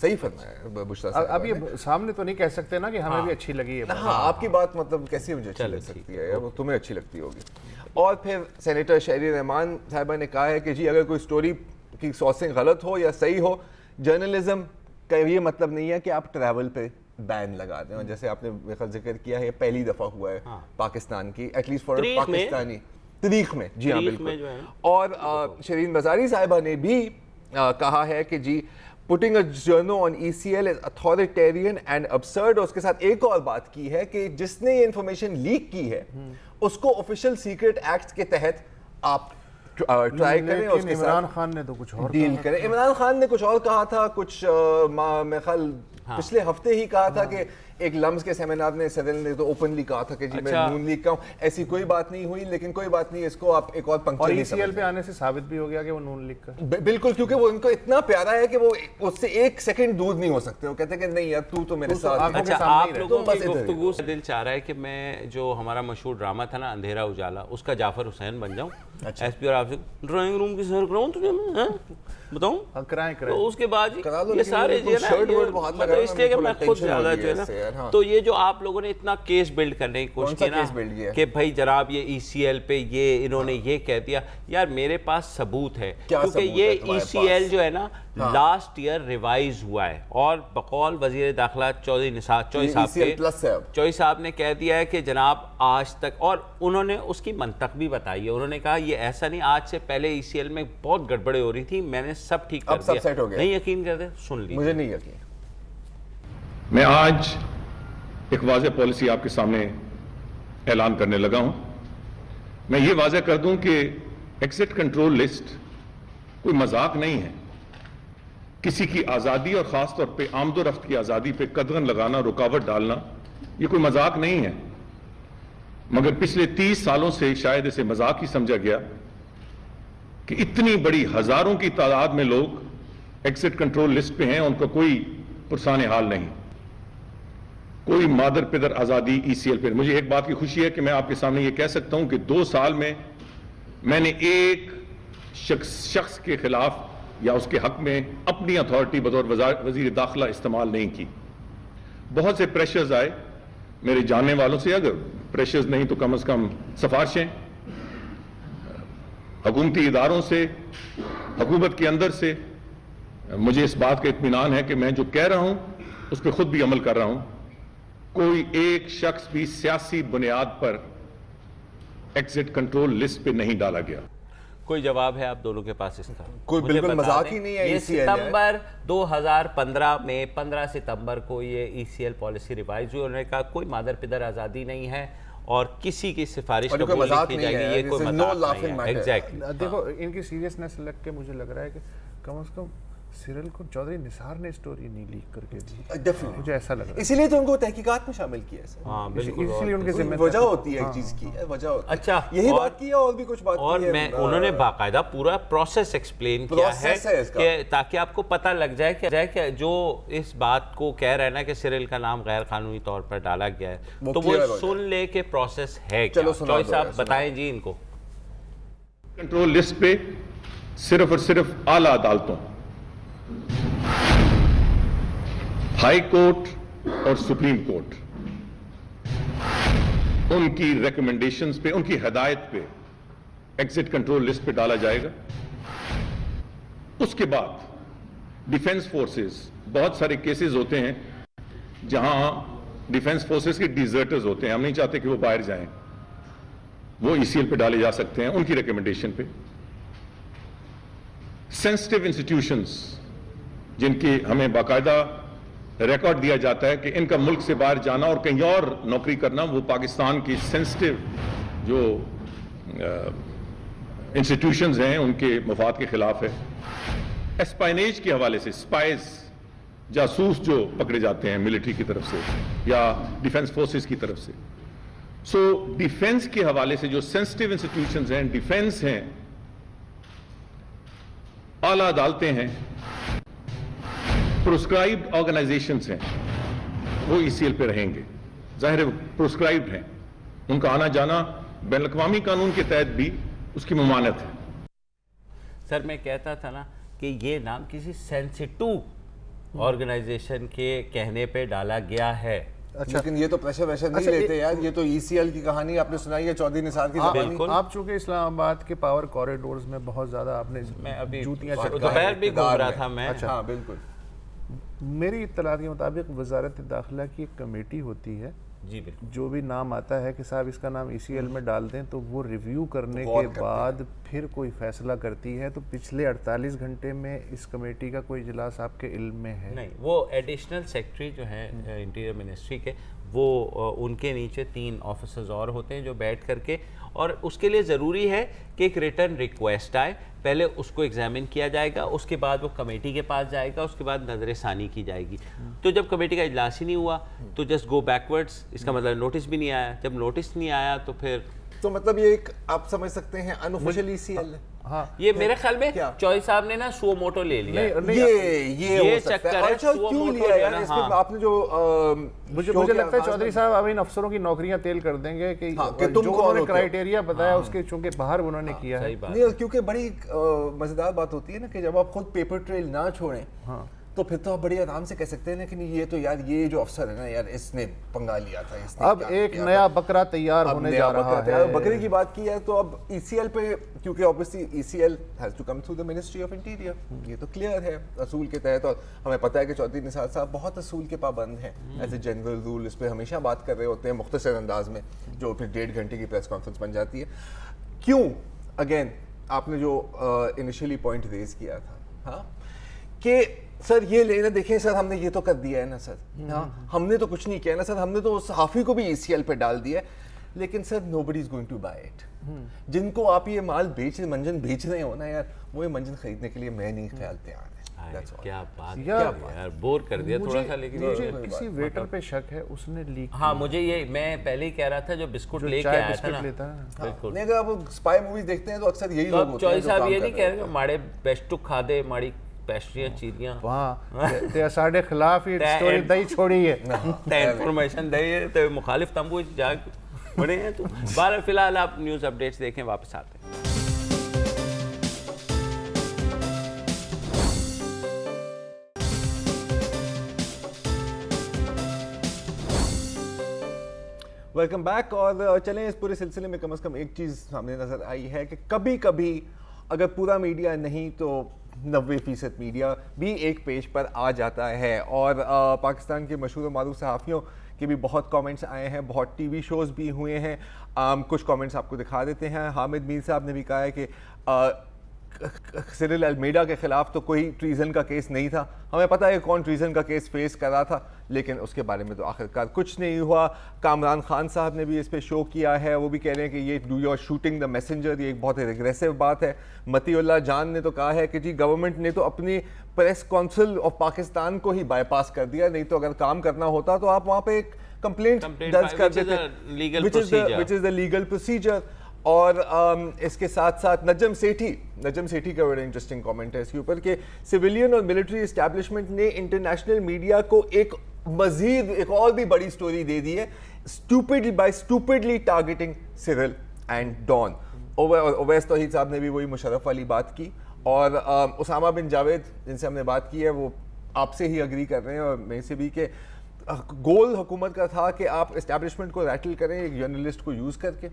Speaker 3: सही फरमाया बुशरा
Speaker 2: अब
Speaker 3: साहब
Speaker 2: अब ये सामने तो नहीं कह सकते ना कि हमें भी अच्छी लगी है
Speaker 3: हाँ आपकी बात मतलब कैसी मुझे अच्छी लग सकती है वो तुम्हें अच्छी लगती होगी। और फिर सेनेटर शहरी रहमान साहबा ने कहा है कि जी अगर कोई स्टोरी की सोर्सिंग गलत हो या सही हो जर्नलिज्म का ये मतलब नहीं है कि आप ट्रैवल पे बैन लगा दें। जैसे आपने ज़िक्र किया है पहली दफ़ा हुआ है
Speaker 1: हाँ।
Speaker 3: पाकिस्तान की एटलीस्ट फॉर पाकिस्तानी। तरीक में। जी हाँ बिल्कुल।
Speaker 1: है।
Speaker 3: और शरीन बजारी साहिबा ने भी अ, कहा है कि जी putting a journo on ECL is authoritarian and और उसके साथ एक और बात की है कि जिसने ये इंफॉर्मेशन लीक की है उसको ऑफिशियल सीक्रेट एक्ट के तहत आप ट्राई करें उसके
Speaker 2: इमरान खान ने तो कुछ और
Speaker 3: डील करें। इमरान खान ने कुछ और कहा था कुछ मा- मेरे ख्याल
Speaker 1: हाँ।
Speaker 3: पिछले हफ़्ते ही कहा था कि एक लम्स के सेमिनार में सदन ने तो ओपनली कहा था कि जी
Speaker 1: अच्छा।
Speaker 3: मैं नून लीग का हूँ। ऐसी कोई बात नहीं हुई लेकिन कोई बात नहीं इसको आप एक और
Speaker 2: और
Speaker 3: पंक्चर नहीं
Speaker 2: ईसीएल पे आने से साबित भी हो गया कि वो नून लीग का
Speaker 3: बिल्कुल क्योंकि वो उनको इतना प्यारा है कि वो उससे एक सेकंड दूर नहीं हो सकते। वो कहते हैं कि नहीं यार तू तो मेरे
Speaker 2: तो
Speaker 3: साथ है।
Speaker 1: अच्छा आप लोगों की गुफ्तगू से दिल चाह रहा है कि मैं जो हमारा मशहूर ड्रामा था ना अंधेरा उजाला उसका जाफ़र हुसैन बन जाऊँ।
Speaker 3: अच्छा।
Speaker 1: एसपी और आपसे ड्राइंग रूम की सर कराऊं तुझे मैं हैं? बताऊँ?
Speaker 2: हाँ, कराएँ
Speaker 1: तो
Speaker 2: कराएँ
Speaker 1: उसके बाद ये सारे जो है ना
Speaker 3: शर्ट
Speaker 1: ये
Speaker 3: बहुत लगा
Speaker 1: मतलब इसलिए कि मैं खुद ज़्यादा जो है
Speaker 3: है हाँ।
Speaker 1: तो ये जो आप लोगों ने इतना केस बिल्ड करने की कोशिश की ना? कि भाई जनाब ये ईसीएल पे ये इन्होंने ये कह दिया यार मेरे पास सबूत है क्योंकि ये
Speaker 3: है
Speaker 1: ईसीएल
Speaker 3: पास?
Speaker 1: जो है ना
Speaker 3: हाँ।
Speaker 1: लास्ट ईयर रिवाइज हुआ है और बकौल वज़ीर दाखिला चौधरी निसार चौधरी साहब के
Speaker 3: है अब
Speaker 1: चौधरी साहब ने कह दिया है कि जनाब आज तक और उन्होंने उसकी मंतक भी बताई है उन्होंने कहा ये ऐसा नहीं आज से पहले ईसीएल में बहुत गड़बड़े हो रही थी मैंने सब ठीक कर दिया
Speaker 3: हो।
Speaker 1: नहीं यकीन करते सुन लीजिए
Speaker 3: मुझे नहीं यकीन
Speaker 4: मैं आज एक वाज पॉलिसी आपके सामने ऐलान करने लगा हूँ। मैं ये वाजह कर दूँ कि एग्जिट कंट्रोल लिस्ट कोई मज़ाक नहीं है। किसी की आज़ादी और ख़ास तौर पे आमदोरफ्त की आज़ादी पे कदगन लगाना, रुकावट डालना, ये कोई मज़ाक नहीं है। मगर पिछले तीस सालों से शायद इसे मज़ाक ही समझा गया कि इतनी बड़ी हज़ारों की तादाद में लोग एग्जिट कंट्रोल लिस्ट पे हैं, उनका कोई पुरसान हाल नहीं। कोई मादर पिदर आज़ादी ईसीएल पे मुझे एक बात की खुशी है कि मैं आपके सामने ये कह सकता हूँ कि दो साल में मैंने एक शख्स के खिलाफ या उसके हक में अपनी अथॉरिटी बतौर वज़ीर दाखिला इस्तेमाल नहीं की। बहुत से प्रेशर्स आए मेरे जानने वालों से। अगर प्रेशर्स नहीं तो कम अज कम सिफारिशें। हकूमती इदारों से, हकूमत के अंदर से। मुझे इस बात का इत्मीनान है कि मैं जो कह रहा हूँ, उस पर खुद भी अमल कर रहा हूँ। कोई एक शख्स भी सियासी बुनियाद पर एग्जिट कंट्रोल लिस्ट पे नहीं डाला गया।
Speaker 1: कोई जवाब है आप दोनों के पास इसका
Speaker 3: कोई बिल्कुल मज़ाक ही नहीं है,
Speaker 1: ये सितंबर 2015 में 15 सितंबर को ये ईसीएल पॉलिसी रिवाइज हुई उन्होंने कहा कोई मादर पिदर आज़ादी नहीं है और किसी की सिफारिश
Speaker 3: और कोई मज़ाक
Speaker 1: की
Speaker 3: नहीं
Speaker 1: जाएगी
Speaker 3: है,
Speaker 1: ये कोई मज़ाक नहीं है. एग्जैक्टली
Speaker 2: देखो इनकी सीरियसनेस लग के मुझे लग रहा है कि कम से कम सिरल को चौधरी निसार ने स्टोरी नहीं लीक करके दी।
Speaker 3: डेफिनेटली
Speaker 2: मुझे ऐसा लग रहा है।
Speaker 3: इसीलिए तो उनको तहकीकात में शामिल किया है सर।
Speaker 1: हाँ बिल्कुल
Speaker 2: इसीलिए उनके जिम्मे
Speaker 3: वजह होती है एक चीज़ की वजह होती है।
Speaker 1: अच्छा,
Speaker 3: यही बात की है और भी कुछ बात
Speaker 1: और
Speaker 3: की है।
Speaker 1: मैं उन्होंने बाकायदा पूरा प्रोसेस एक्सप्लेन किया है,
Speaker 3: है।
Speaker 1: कि ताकि आपको पता लग जाए कि जाए कि जो इस बात को कह रहा है ना कि सिरिल का नाम गैर कानूनी तौर पर डाला गया है तो वो सुन ले के प्रोसेस है
Speaker 3: चलो
Speaker 1: क्या आप
Speaker 3: सुना
Speaker 1: बताएँ जी इनको।
Speaker 4: कंट्रोल लिस्ट पे सिर्फ़ और सिर्फ़ आला अदालतों हाई कोर्ट और सुप्रीम कोर्ट, उनकी रिकमेंडेशंस पे, उनकी हदायत पे एग्जिट कंट्रोल लिस्ट पे डाला जाएगा। उसके बाद डिफेंस फोर्सेस बहुत सारे केसेस होते हैं जहाँ डिफेंस फोर्सेस के डिजर्टर्स होते हैं। हम नहीं चाहते कि वो बाहर जाएँ। वो ईसीएल पे डाले जा सकते हैं, उनकी रिकमेंडेशन पे। सेंसिटिव इंस्टीट्यूशंस जिनकी हमें बाकायदा रिकॉर्ड दिया जाता है कि इनका मुल्क से बाहर जाना और कहीं और नौकरी करना वो पाकिस्तान की सेंसिटिव जो इंस्टीट्यूशंस हैं उनके मफाद के खिलाफ है। एस्पाइनेज के हवाले से स्पाइस जासूस जो पकड़े जाते हैं मिलिट्री की तरफ़ से या डिफेंस फोर्सेस की तरफ़ से। सो so, डिफेंस के हवाले से जो सेंसिटिव इंस्टीट्यूशंस हैं डिफेंस हैं आला अदालतें हैं प्रोस्क्राइब्ड ऑर्गेनाइजेशंस हैं वो ईसीएल पे रहेंगे। ज़ाहिर है प्रोस्क्राइब्ड हैं। उनका आना जाना बैन अवी कानून के तहत भी उसकी ममानत है।
Speaker 1: सर मैं कहता था ना कि ये नाम किसी सेंसिटिव ऑर्गेनाइजेशन के कहने पे डाला गया है।
Speaker 3: अच्छा। लेकिन ये तो प्रेशर वैशर नहीं
Speaker 2: अच्छा,
Speaker 3: लेते यार। ये तो ईसीएल की कहानी आपने सुनाई है चौधरी निसार की
Speaker 2: आप, आप चूँकि इस्लामाबाद के पावर कॉरिडोर्स में बहुत ज़्यादा आपने
Speaker 1: मैं अभी
Speaker 2: जूतियाँ।
Speaker 1: दोपहर भी घूम रहा था मैं।
Speaker 3: अच्छा। हाँ बिल्कुल।
Speaker 2: मेरी इतला के मुताबिक वजारत दाखिला की एक कमेटी होती है।
Speaker 1: जी बिल्कुल।
Speaker 2: जो भी नाम आता है कि साहब इसका नाम ई में डाल दें तो वो रिव्यू करने के बाद फिर कोई फैसला करती है। तो पिछले 48 घंटे में इस कमेटी का कोई इजलास आपके इल्म में है?
Speaker 1: नहीं वो एडिशनल सेक्रेटरी जो है इंटीरियर मिनिस्ट्री के वो उनके नीचे तीन ऑफिसर्स और होते हैं जो बैठ करके, और उसके लिए ज़रूरी है कि एक रिटर्न रिक्वेस्ट आए। पहले उसको एग्जामिन किया जाएगा, उसके बाद वो कमेटी के पास जाएगा, उसके बाद नज़र सानी की जाएगी। तो जब कमेटी का इजलास ही नहीं हुआ तो जस्ट गो बैकवर्ड्स इसका मतलब नोटिस भी नहीं आया। जब नोटिस नहीं आया तो फिर
Speaker 3: तो मतलब ये एक आप समझ सकते हैं अनऑफिशियल ईसीएल है
Speaker 2: हाँ।
Speaker 1: ये मेरे ख्याल में? चौधरी साहब ने ना सो मोटो ले लिया।
Speaker 2: नहीं, नहीं,
Speaker 3: ये ये
Speaker 1: ये
Speaker 3: हो सकता
Speaker 1: चक्कर
Speaker 3: है
Speaker 1: है,
Speaker 3: अच्छा क्यों लिया यार?
Speaker 1: हाँ।
Speaker 3: आपने जो अम,
Speaker 2: मुझे मुझे लगता है चौधरी साहब अब इन अफसरों की नौकरियाँ तेल कर देंगे कि,
Speaker 3: हाँ, कि तुम
Speaker 2: जो उन्होंने क्राइटेरिया बताया उसके चूँकि बाहर उन्होंने किया है।
Speaker 3: नहीं क्योंकि बड़ी मज़ेदार बात होती है ना कि जब आप खुद पेपर ट्रेल ना छोड़ें
Speaker 2: हाँ।
Speaker 3: तो फिर तो आप बड़ी आराम से कह सकते हैं ना कि नहीं ये तो यार ये जो अफसर है ना यार इसने पंगा लिया था इसने
Speaker 2: अब एक नया बकरा तैयार होने जा रहा है।
Speaker 3: बकरे की बात की है तो अब ईसीएल पे क्योंकि obviously ECL has to come through the ministry of interior ये तो क्लियर है असूल के तहत और हमें पता है कि चौधरी निसार साहब बहुत असूल के पाबंद हैं। एज ए जनरल रूल इस पर हमेशा बात कर रहे होते हैं मुख्तसर अंदाज में जो फिर डेढ़ घंटे की प्रेस कॉन्फ्रेंस बन जाती है। क्यों? अगेन आपने जो इनिशियली पॉइंट रेज किया था हाँ कि सर ये लेना देखें सर हमने ये तो कर दिया है ना सर। हाँ हमने तो कुछ नहीं किया ना सर। हमने तो उस हाफी को भी ईसीएल पे डाल दिया है। लेकिन sir nobody is going to buy it जिनको आप ये माल बेच मंजन बेच रहे हो ना यार वो ये मंजन खरीदने के लिए मैं नहीं ख्याल तैयार है.
Speaker 1: क्या बात क्या यार बोर कर दिया थोड़ा सा लेकिन
Speaker 2: मुझे
Speaker 1: ये-
Speaker 2: किसी वेटर पे शक है उसने लीक
Speaker 1: हाँ मुझे ये मैं पहले ही कह रहा था जो बिस्कुट लेके आया था ना।
Speaker 2: लेता
Speaker 1: बिल्कुल।
Speaker 3: नहीं अगर आप स्पाई मूवीज़ देखते हैं तो अक्सर यही
Speaker 1: तो
Speaker 3: लोग होते हैं
Speaker 1: ये नहीं कह रहे माड़ी पेस्ट्रियाँ चीरियाँ।
Speaker 2: वहाँ ते- ते साढ़े खिलाफ ही
Speaker 1: ते-
Speaker 2: स्टोरी दही छोड़ी है।
Speaker 1: ते इंफॉर्मेशन दे तो मुखालिफ तंबू जा बड़े हैं तो। बारह फ़िलहाल आप न्यूज़ अपडेट्स देखें वापस आते हैं।
Speaker 3: वेलकम बैक और चलें इस पूरे सिलसिले में कम से कम एक चीज़ सामने नज़र आई है कि कभी कभी अगर पूरा मीडिया नहीं तो नब्बे फ़ीसद मीडिया भी एक पेज पर आ जाता है। और पाकिस्तान के मशहूर मारूफ सहाफ़ियों के भी बहुत कमेंट्स आए हैं बहुत टीवी शोज़ भी हुए हैं। आम, कुछ कमेंट्स आपको दिखा देते हैं। हामिद मीर साहब ने भी कहा है कि सिरिल अलमेडा के खिलाफ तो कोई ट्रीजन का केस नहीं था। हमें पता है कौन ट्रीजन का केस फेस कर रहा था लेकिन उसके बारे में तो आखिरकार कुछ नहीं हुआ। कामरान खान साहब ने भी इस पर शो किया है। वो भी कह रहे हैं कि ये do your shooting the messenger ये एक बहुत ही रिग्रेसिव बात है। मतीउल्ला जान ने तो कहा है कि जी गवर्नमेंट ने तो अपनी प्रेस काउंसिल ऑफ़ पाकिस्तान को ही बाईपास कर दिया नहीं तो अगर काम करना होता तो आप वहाँ पर एक कंप्लेंट दर्ज कर देते।
Speaker 1: a legal
Speaker 3: which is the- और um, इसके साथ साथ नजम सेठी नजम सेठी का बड़ा इंटरेस्टिंग कमेंट है इसके ऊपर कि सिविलियन और मिलिट्री एस्टैब्लिशमेंट ने इंटरनेशनल मीडिया को एक मजीद एक और भी बड़ी स्टोरी दे दी है stupidly by stupidly targeting Cyril and Dawn Owais Tauheed साहब ने भी वही मुशरफ वाली बात की और उसामा बिन जावेद जिनसे हमने बात की है वो आपसे ही अग्री कर रहे हैं और मेरे से भी कि गोल हुकूमत का था कि आप इस्टेब्लिशमेंट को रैटल करें एक जर्नलिस्ट को यूज़ करके।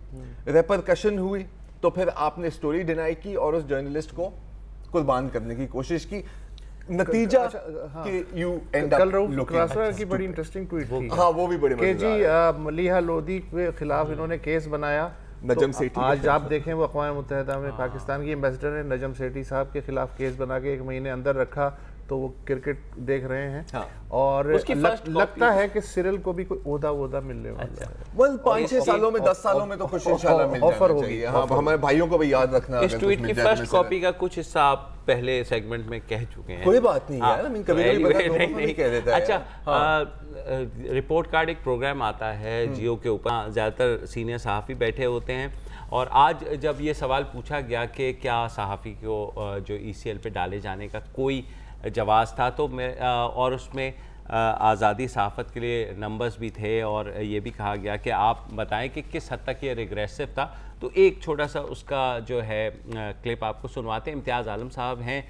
Speaker 3: रेपरकशन हुई तो फिर आपने स्टोरी डिनाई की और उस जर्नलिस्ट को कुर्बान करने की कोशिश की। नतीजा
Speaker 2: अच्छा, हाँ।
Speaker 3: कि यू एंड
Speaker 2: कल की बड़ी इंटरेस्टिंग ट्वीट थी।
Speaker 3: हाँ वो भी बड़े
Speaker 2: कि जी
Speaker 3: मज़ेदार। है।
Speaker 2: मलिहा लोधी के खिलाफ इन्होंने केस बनाया।
Speaker 3: नजम
Speaker 2: तो
Speaker 3: सेठी
Speaker 2: आज आप देखें वो अकवा मुतहदा में पाकिस्तान की एम्बेसडर ने नजम सेठी साहब के खिलाफ केस बना के एक महीने अंदर रखा। तो वो क्रिकेट देख रहे हैं।
Speaker 3: हाँ।
Speaker 2: और
Speaker 1: उसकी
Speaker 2: लग, लगता है। कि सिरिल को भी कोई ओदा वोदा मिलने वाला है।
Speaker 3: वेल पाँच छह सालों में दस सालों में तो कुछ इंशाल्लाह मिल
Speaker 2: ऑफ़र होगी,
Speaker 3: चाहिए। हाँ हमारे भाइयों को भी याद रखना
Speaker 1: इस ट्वीट की फ़र्स्ट कॉपी का कुछ हिस्सा आप पहले सेगमेंट में कह चुके हैं।
Speaker 3: कोई बात नहीं
Speaker 1: हाँ,
Speaker 3: यार, पता
Speaker 1: anyway,
Speaker 3: लोगों
Speaker 1: नहीं, नहीं।
Speaker 3: कह देता
Speaker 1: अच्छा
Speaker 3: हाँ।
Speaker 1: रिपोर्ट कार्ड एक प्रोग्राम आता है जियो के ऊपर। ज़्यादातर सीनियर सहाफ़ी बैठे होते हैं। और आज जब ये सवाल पूछा गया कि क्या सहाफ़ी को जो ECL पे डाले जाने का कोई जवाब था। तो मैं और उसमें आज़ादी सहाफ़त के लिए नंबर्स भी थे और ये भी कहा गया कि आप बताएँ कि किस हद तक ये रिग्रेसिव था। तो एक छोटा सा उसका जो है क्लिप आपको सुनवाते हैं। इम्तियाज़ आलम साहब हैं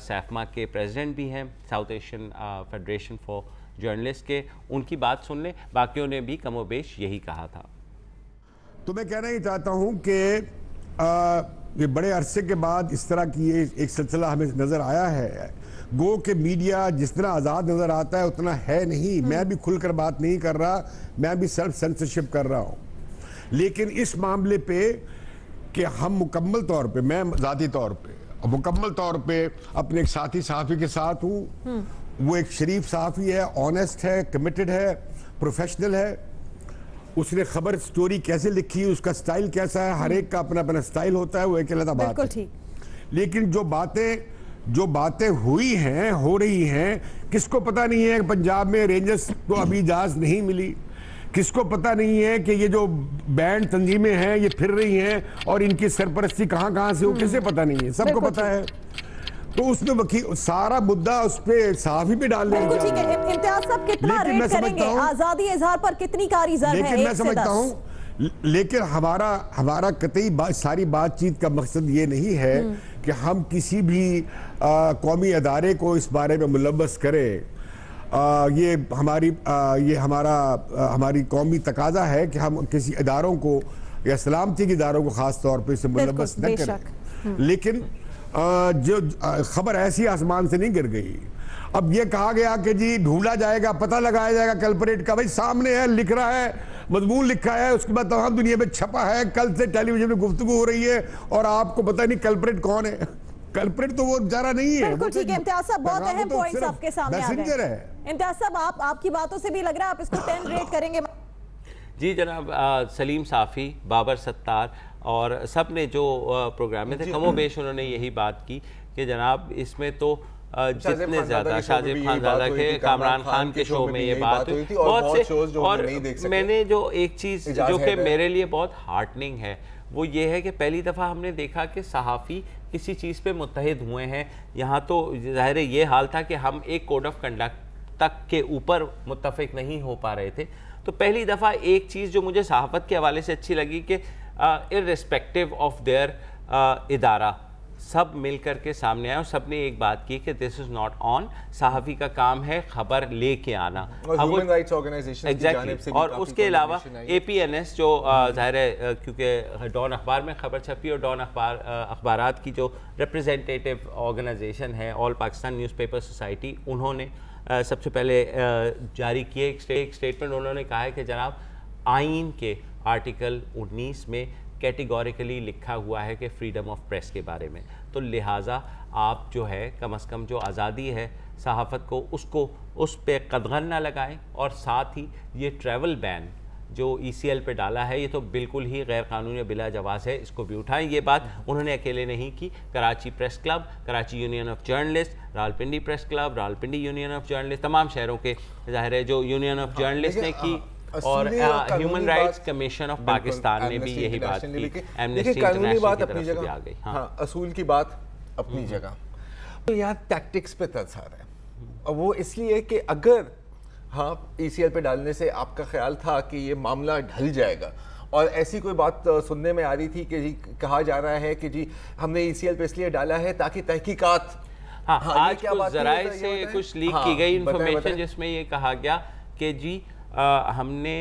Speaker 1: सैफमा के प्रेसिडेंट भी हैं South Asian Federation for journalist के। उनकी बात सुन लें, बाकियों ने भी कमोबेश यही कहा था।
Speaker 5: तो मैं कहना ही चाहता हूँ कि ये बड़े अरसे के बाद इस तरह की ये एक सिलसिला हमें नज़र आया है। गो के मीडिया जिस तरह आज़ाद नज़र आता है उतना है नहीं। मैं भी खुलकर बात नहीं कर रहा मैं भी सेल्फ सेंसरशिप कर रहा हूँ। लेकिन इस मामले पे कि हम मुकम्मल तौर पे मैं ज़ाती तौर पे मुकम्मल तौर पे अपने एक साथी सहाफ़ी के साथ हूँ। वो एक शरीफ सहाफ़ी है ऑनेस्ट है कमिटेड है प्रोफेशनल है। उसने खबर स्टोरी कैसे लिखी उसका स्टाइल कैसा है हर एक का अपना अपना स्टाइल होता है वो एक अलग बात है। लेकिन जो बातें जो बातें हुई हैं हो रही हैं किसको पता नहीं है पंजाब में रेंजर्स को अभी इजाज़त नहीं मिली? किसको पता नहीं है कि ये जो बैंड तंजीमें हैं ये फिर रही हैं और इनकी सरपरस्ती कहाँ कहाँ से हो हम्म। किसे पता नहीं है? सबको पता है। तो उसमें वकील सारा मुद्दा उस पर साफी डाल
Speaker 6: ठीक है। इम्तियाज़ साहब कितना रेट करेंगे? आज़ादी इजहार पर कितनी कारी
Speaker 5: लेकिन मैं समझता हूँ। लेकिन हमारा हमारा कतई बा, सारी बातचीत का मकसद ये नहीं है हम्म। कि हम किसी भी कौमी अदारे को इस बारे में मुलवस करें। आ, ये हमारी आ, ये हमारा आ, हमारी कौमी तकाजा है कि हम किसी इदारों को या सलामती के इदारों को ख़ास तौर पर इससे मुलबस न करें। हम्म। लेकिन आ, जो खबर ऐसी आसमान से नहीं गिर गई। अब ये कहा गया कि जी ढूंढा जाएगा पता लगाया जाएगा कल्परेट का भाई सामने है लिख रहा है मजमून लिखा है उसके बाद तमाम दुनिया में छपा है कल से टेलीविज़न में गुफ्तु हो रही है और आपको पता नहीं कल्परेट कौन है। कल्प्रिट तो वो जरा नहीं है
Speaker 6: बिल्कुल ठीक है इम्तियाज़ साहब बहुत अहम तो पॉइंट्स आपके सामने आ गए। है। इम्तियाज़ साहब आप आपकी बातों से भी लग रहा है आप इसको टेन रेट करेंगे।
Speaker 1: जी जनाब सलीम साफ़ी बाबर सत्तार और सबने जो प्रोग्राम में थे कमोबेश उन्होंने यही बात की कि जनाब इसमें तो जितने ज़्यादा शाजिब खान ज़्यादा के कामरान खान के शो में ये बात हुई थी। बहुत से और मैंने जो एक चीज़ जो कि मेरे लिए बहुत हार्टनिंग है वो ये है कि पहली दफ़ा हमने देखा कि सहाफ़ी किसी चीज़ पे मुतहद हुए हैं। यहाँ तो ज़ाहिर ये हाल था कि हम एक कोड ऑफ़ कंडक्ट तक के ऊपर मुतफिक नहीं हो पा रहे थे। तो पहली दफ़ा एक चीज़ जो मुझे सहाफ़त के हवाले से अच्छी लगी कि इरिस्पेक्टिव ऑफ़ देयर इदारा। सब मिल कर के सामने आए और सबने एक बात की कि दिस इज़ नॉट ऑन सहाफ़ी का काम है खबर लेके आना। एग्जैक्टली और उसके अलावा ए पी एन एस जो ज़ाहिर है क्योंकि डॉन अखबार में खबर छपी और डॉन अखबार अखबार की जो रिप्रेजेंटेटिव ऑर्गेनाइजेशन है ऑल पाकिस्तान न्यूज़पेपर सोसाइटी उन्होंने सबसे पहले जारी किए एक स्टेटमेंट उन्होंने कहा है कि जनाब आइन के आर्टिकल 19 में कैटेगोरिकली लिखा हुआ है कि फ्रीडम ऑफ़ प्रेस के बारे में। तो लिहाजा आप जो है कम अज़ कम जो आज़ादी है सहाफ़त को उसको उस पर कदगन ना लगाएँ और साथ ही ये ट्रैवल बैन जो ई सी एल पे डाला है ये तो बिल्कुल ही गैर कानूनी बिला जवाज़ है इसको भी उठाएँ। ये बात उन्होंने अकेले नहीं की। Karachi press club Karachi union of journalist Rawalpindi press club Rawalpindi union of journalist तमाम शहरों के ज़ाहिर है जो यूनियन ऑफ़ जर्नलिस्ट ने की। और human rights commission of Pakistan ने भी यही बात की। एमनेस्टी कानूनी बात अपनी जगह
Speaker 3: आ गई हाँ।, हाँ असूल की बात अपनी हम्म। जगह। तो यहाँ टैक्टिक्स पे तरस आ रहा है। और वो इसलिए कि अगर हाँ ईसीएल पे डालने से आपका ख्याल था कि ये मामला ढल जाएगा। और ऐसी कोई बात सुनने में आ रही थी कि जी कहा जा रहा है कि जी हमने ईसीएल पे इसलिए डाला है ताकि तहकीकात
Speaker 1: हाँ, हाँ आज कुछ जराये से कुछ लीक हाँ, की गई इंफॉर्मेशन जिसमें ये कहा गया कि जी आ, हमने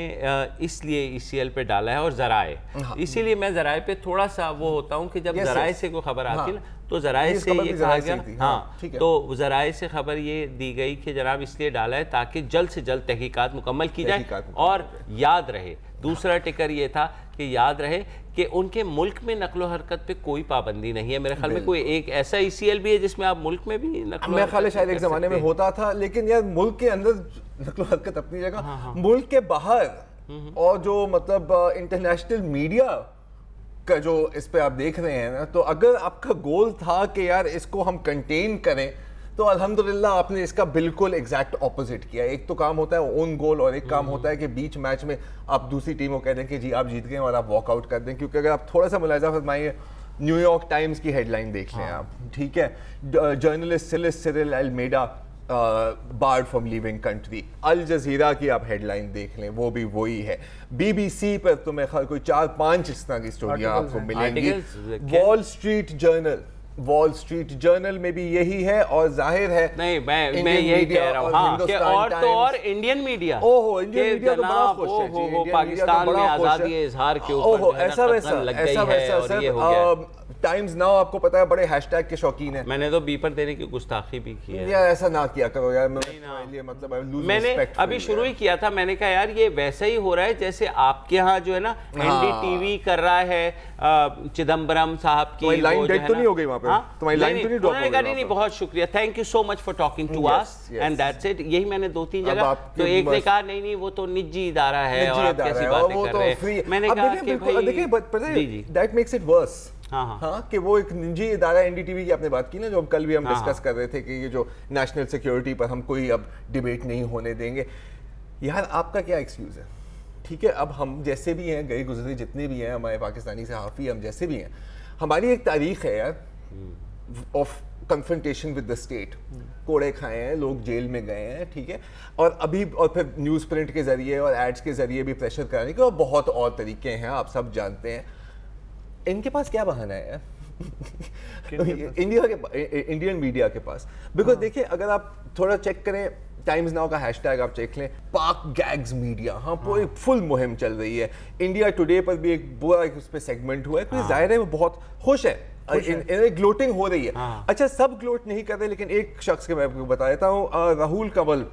Speaker 1: इसलिए ई सी एल पे डाला है और ज़राए। हाँ। इसीलिए मैं ज़राए पे थोड़ा सा वो होता हूँ कि जब ज़राए से कोई खबर आती है। हाँ। ना तो ज़राए से ये कहा गया। हाँ, हाँ तो ज़राए से खबर ये दी गई कि जनाब इसलिए डाला है ताकि जल्द से जल्द तहकीक़त मुकम्मल की जाए और याद रहे। दूसरा टिकर ये था कि याद रहे कि उनके मुल्क में नकलो हरकत पे कोई पाबंदी नहीं है। मेरे ख्याल में कोई एक ऐसा ई e भी है जिसमें आप मुल्क में भी
Speaker 3: नकलो मेरे ख्याल शायद एक ज़माने में होता था लेकिन यार मुल्क के अंदर नकलो हरकत अपनी जगह हाँ, हाँ। मुल्क के बाहर और जो मतलब इंटरनेशनल मीडिया का जो इस पे आप देख रहे हैं ना तो अगर आपका गोल था कि यार इसको हम कंटेन करें तो अल्हम्दुलिल्लाह आपने इसका बिल्कुल एग्जैक्ट ऑपोजिट किया। एक तो काम होता है ओन गोल और एक काम हम्म। होता है कि बीच मैच में आप दूसरी टीम को कह दें कि जी आप जीत गए और आप वॉकआउट कर दें क्योंकि अगर आप थोड़ा सा मुलाजा फरमाइए न्यूयॉर्क टाइम्स की हेडलाइन देख लें हाँ। आप ठीक है? Journalist सिलिस Cyril Almeida barred from leaving country Al Jazeera की आप हेडलाइन देख लें वो भी वही है। बीबीसी पर तो तुम्हें कोई चार पाँच इस तरह की स्टोरियाँ आपको मिलेंगी। Wall Street Journal Wall Street Journal में भी यही है और ज़ाहिर है
Speaker 1: नहीं मैं मैं यही कह रहा हूँ। हाँ, कि और तो और इंडियन मीडिया
Speaker 3: ओहो इंडियन मीडिया तो बड़ा खुश है
Speaker 1: जी तो पाकिस्तान में आज़ादी इजहार के ऊपर
Speaker 3: ऐसा वैसा ऐसा वैसा सर टाइम्स नाउ आपको पता है बड़े हैशटैग के शौकीन है।
Speaker 1: मैंने तो बीपर देने की गुस्ताखी भी की है।
Speaker 3: यार ऐसा ना किया करो यार मैं लिए मतलब
Speaker 1: मैंने अभी शुरू ही किया था मैंने कहा यार ये वैसा ही हो रहा है जैसे आपके यहाँ जो है ना एनडीटीवी हाँ। कर रहा है चिदम्बरम साहब की
Speaker 3: लाइन डेट तो नहीं हो गई वहाँ पे? हाँ? तुम्हारी लाइन तो नहीं ड्रॉप हो
Speaker 1: गई नहीं बहुत शुक्रिया thank you so much for talking to us and that's it यही मैंने दो तीन जगह तो एक ने कहा नहीं नहीं वो तो निजी इदारा है और आप कैसी बातें कर रहे हैं। मैंने कहा कि भाई देखिए
Speaker 3: दैट मेक्स इट वर्स हाँ, हाँ। हाँ कि वो एक निजी इदारा एनडीटीवी की आपने बात की ना जो कल भी हम हाँ, डिस्कस हाँ। कर रहे थे कि ये जो नेशनल सिक्योरिटी पर हम कोई अब डिबेट नहीं होने देंगे। यार आपका क्या एक्सक्यूज है? ठीक है अब हम जैसे भी हैं गए गुजरे जितने भी हैं हमारे पाकिस्तानी सहाफ़ी हम जैसे भी हैं हमारी एक तारीख है यार of confrontation with the state कोड़े खाए हैं लोग जेल में गए हैं ठीक है और अभी और फिर न्यूज़ प्रिंट के ज़रिए और एड्स के ज़रिए भी प्रेशर कराने के और बहुत और तरीके हैं आप सब जानते हैं। इनके पास क्या बहाना है इंडिया के इंडियन मीडिया के पास बिकॉज़ हाँ। देखिए अगर आप थोड़ा चेक करें टाइम्स नाउ का हैशटैग आप चेक लें पाक गैग्स मीडिया हाँ पूरी हाँ। फुल मुहिम चल रही है इंडिया टुडे पर भी एक बुरा एक उस पर सेगमेंट हुआ है क्योंकि हाँ। ज़ाहिर है वो बहुत खुश है इन, ग्लोटिंग हो रही है हाँ। अच्छा सब ग्लोट नहीं कर रहे लेकिन एक शख्स के मैं आपको बता देता हूँ राहुल कंवल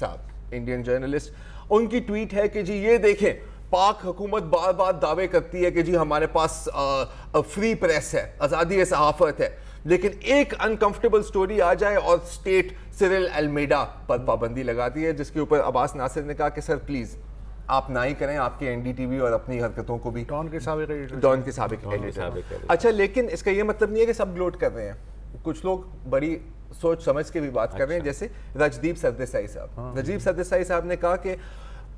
Speaker 3: साहब इंडियन जर्नलिस्ट उनकी ट्वीट है कि जी ये देखें पाक हुकूमत बार बार दावे करती है कि जी हमारे पास आ, फ्री प्रेस है आज़ादी सहाफ़त है लेकिन एक अनकंफर्टेबल स्टोरी आ जाए और स्टेट सिरिल अलमेडा पर पाबंदी लगाती है जिसके ऊपर अब्बास नासिर ने कहा कि सर प्लीज़ आप ना ही करें आपके एनडीटीवी और अपनी हरकतों को भी
Speaker 2: डॉन के सबक
Speaker 3: डॉन के सबक अच्छा लेकिन इसका ये मतलब नहीं है कि सब ग्लोट कर रहे हैं कुछ लोग बड़ी सोच समझ के भी बात अच्छा। कर रहे हैं अच्छा। जैसे रजदीप सरदेसाई साहब हाँ। रजदीप सरदेसाई साहब ने कहा कि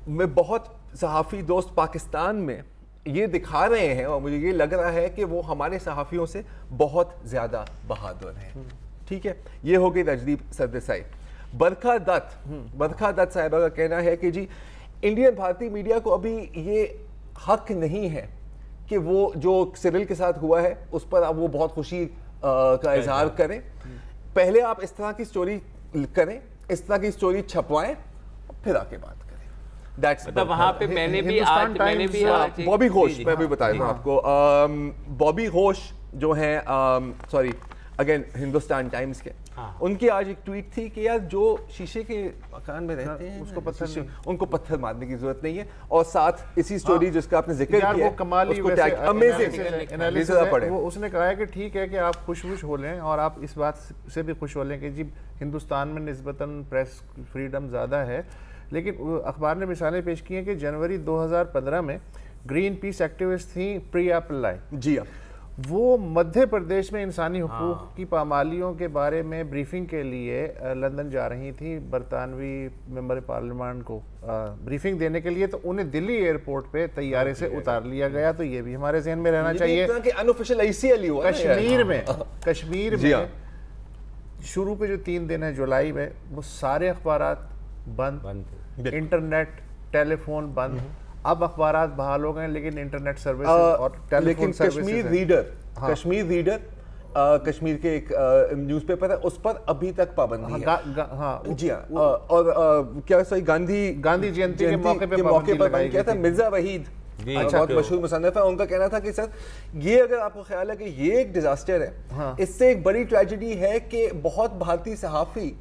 Speaker 3: मैं बहुत सहाफ़ी दोस्त पाकिस्तान में ये दिखा रहे हैं और मुझे ये लग रहा है कि वो हमारे सहाफ़ियों से बहुत ज़्यादा बहादुर हैं। ठीक है ये हो गई रजदीप सरदेसाई बरखा दत्त। बरखा दत्त साहिबा का कहना है कि जी इंडियन भारतीय मीडिया को अभी ये हक नहीं है कि वो जो सिरिल के साथ हुआ है उस पर अब वो बहुत खुशी आ, का इजहार करें। पहले आप इस तरह की स्टोरी करें इस तरह की स्टोरी छपवाएँ फिर आके बात
Speaker 1: मतलब वहाँ पे मैंने भी आज मैंने भी
Speaker 3: बॉबी घोष मैं भी बता दूँ आपको। बॉबी घोष जो है सॉरी अगेन हिंदुस्तान टाइम्स के। हाँ। उनकी आज एक ट्वीट थी कि यार जो शीशे के मकान में रहते हैं उसको पत्थर नहीं। उनको पत्थर मारने की ज़रूरत नहीं है। और साथ इसी स्टोरी हाँ। जिसका आपने ज़िक्र किया वो कमाली उसको
Speaker 2: अमेजिंग वो उसने कहा है कि ठीक है कि आप खुश खुश हो लें और आप इस बात से भी खुश हो लें कि जी हिंदुस्तान में नस्बता प्रेस फ्रीडम ज़्यादा है। लेकिन अखबार ने मिसालें पेश की हैं कि जनवरी 2015 में ग्रीन पीस एक्टिविस्ट थी प्रिया पिल्लाई
Speaker 3: जी हाँ।
Speaker 2: वो मध्य प्रदेश में इंसानी हकूक हाँ। की पामालियों के बारे में ब्रीफिंग के लिए लंदन जा रही थी बरतानवी मेंबर पार्लियामेंट को ब्रीफिंग देने के लिए तो उन्हें दिल्ली एयरपोर्ट पे तैयारे से उतार लिया गया तो ये भी हमारे जहन में रहना चाहिए। कश्मीर में कश्मीर में हाँ। शुरू के जो तीन दिन है जुलाई में वो सारे अखबार बंद। बंद। इंटरनेट टेलीफोन बंद। अब अखबार बहाल हो गए लेकिन इंटरनेट सर्विस और
Speaker 3: लेकिन कश्मीर रीडर हाँ। कश्मीर रीडर कश्मीर के एक न्यूज़पेपर है उस पर अभी तक पाबंदी हाँ, गा, गा, हाँ, जी हाँ और आ, क्या सही गांधी
Speaker 2: गांधी जयंती के मौके पे
Speaker 3: मौके पर किया था? मिर्ज़ा वहीद अच्छा बहुत मशहूर मुसनफ है उनका कहना था कि सर ये अगर आपको ख्याल है कि ये एक डिजास्टर है हाँ। इससे एक बड़ी ट्रेजिडी है कि बहुत भारतीय सहाफ़ी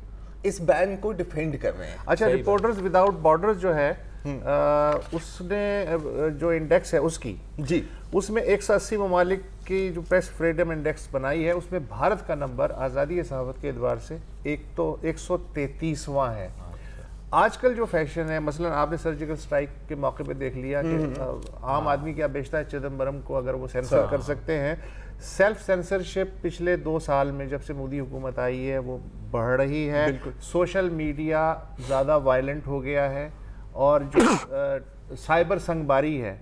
Speaker 3: इस बैन को डिफेंड कर रहे हैं।
Speaker 2: अच्छा रिपोर्टर्स विदाउट बॉर्डर्स जो है हम्म। आ, उसने जो इंडेक्स है उसकी
Speaker 3: जी।
Speaker 2: उसमें एक सौ अस्सी ममालिक की जो प्रेस फ्रीडम इंडेक्स बनाई है उसमें भारत का नंबर आज़ादी सहावत के एतबार से एक तो एक सौ तैतीसवां है। अच्छा। आजकल जो फ़ैशन है मसलन आपने सर्जिकल स्ट्राइक के मौके पे देख लिया कि हम्म, हम्म। आम आदमी क्या बेचता है चिदम्बरम को अगर वो सेंसर कर सकते हैं। सेल्फ सेंसरशिप पिछले दो साल में जब से मोदी हुकूमत आई है वो बढ़ रही है। सोशल मीडिया ज़्यादा वायलेंट हो गया है और जो आ, साइबर संगबारी है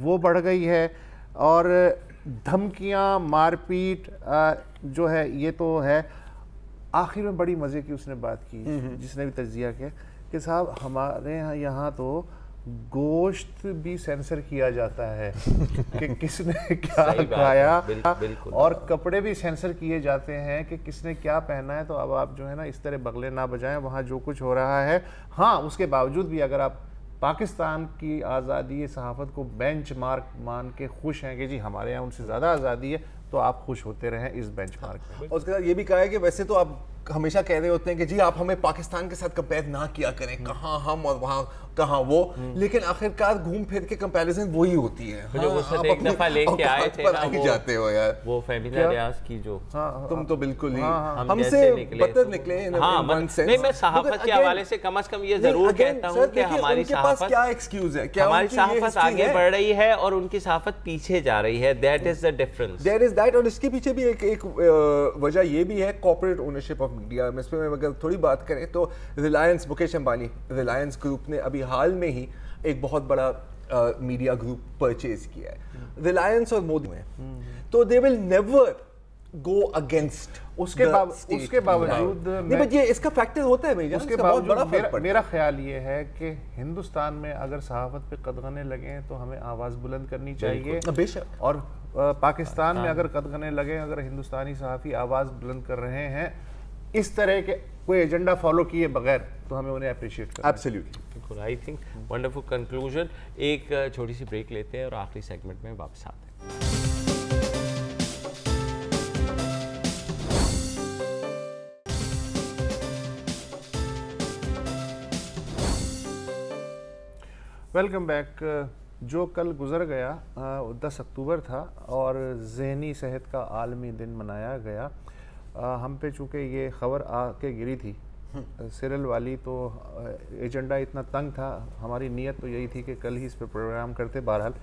Speaker 2: वो बढ़ गई है और धमकियाँ मारपीट जो है ये तो है। आखिर में बड़ी मज़े की उसने बात की जिसने भी तजिया किया कि साहब हमारे यहाँ यहाँ तो गोश्त भी सेंसर किया जाता है कि किसने क्या खाया बिल, और कपड़े भी सेंसर किए जाते हैं कि किसने क्या पहना है। तो अब आप जो है ना इस तरह बगले ना बजाएँ वहाँ जो कुछ हो रहा है। हाँ उसके बावजूद भी अगर आप पाकिस्तान की आज़ादी सहाफ़त को बेंच मार्क मान के खुश हैं कि जी हमारे यहाँ उनसे ज़्यादा आज़ादी है तो आप खुश होते रहें इस बेंच मार्क
Speaker 3: में उसके साथ ये भी कहा है कि वैसे तो आप हमेशा कह रहे होते हैं कि जी आप हमें पाकिस्तान के साथ कंपेयर ना किया करें। कहाँ हम और वहाँ कहाँ वो। हम्म। लेकिन आखिरकार घूम फिर के कंपैरिजन वही होती है।
Speaker 1: जो वो हाँ, एक दफ़ा लेके आए थे ना
Speaker 3: वो जाते हो यार।
Speaker 1: वो फेमिना रियाज की जो
Speaker 3: हाँ, हाँ, तुम तो बिल्कुल ही हमसे बदतर निकले
Speaker 1: हाँ नहीं मैं सहाफत के हवाले से कम से कम ये ज़रूर कहता हूँ कि हमारी सहाफत
Speaker 3: क्या एक्सक्यूज है?
Speaker 1: हमारी सहाफत आगे बढ़ रही है और उनकी सहाफत पीछे जा रही है। That is the difference
Speaker 3: there is that और इसके पीछे भी एक एक वजह ये भी है कॉर्पोरेट ओनरशिप ऑफ़ मीडिया में इसमें अगर थोड़ी बात करें तो रिलायंस मुकेश अंबानी रिलायंस ग्रुप ने अभी हाल में ही एक बहुत बड़ा मीडिया ग्रुप परचेज किया है। रिलायंस और मोदी में तो they will never go against
Speaker 2: उसके उसके बावजूद
Speaker 3: नहीं बट ये इसका फैक्टर होता है भाई
Speaker 2: उसके बावजूद मेरा, मेरा ख्याल ये है कि हिंदुस्तान में अगर सहाफत पे कदगने लगे तो हमें आवाज़ बुलंद करनी चाहिए।
Speaker 3: बेशक।
Speaker 2: और पाकिस्तान में अगर कदगने लगे अगर हिंदुस्तानी सहाफ़ी आवाज़ बुलंद कर रहे हैं इस तरह के कोई एजेंडा फॉलो किए बगैर तो हमें उन्हें अप्रिशिएट करना
Speaker 3: absolutely
Speaker 1: I think wonderful conclusion एक छोटी सी ब्रेक लेते हैं और आखिरी सेगमेंट में वापस आते हैं।
Speaker 2: वेलकम बैक जो कल गुजर गया दस अक्टूबर था और जहनी सेहत का आलमी दिन मनाया गया। हम पे चूँकि ये ख़बर आके गिरी थी सिरल वाली तो एजेंडा इतना तंग था हमारी नीयत तो यही थी कि कल ही इस पर प्रोग्राम करते बहरहाल।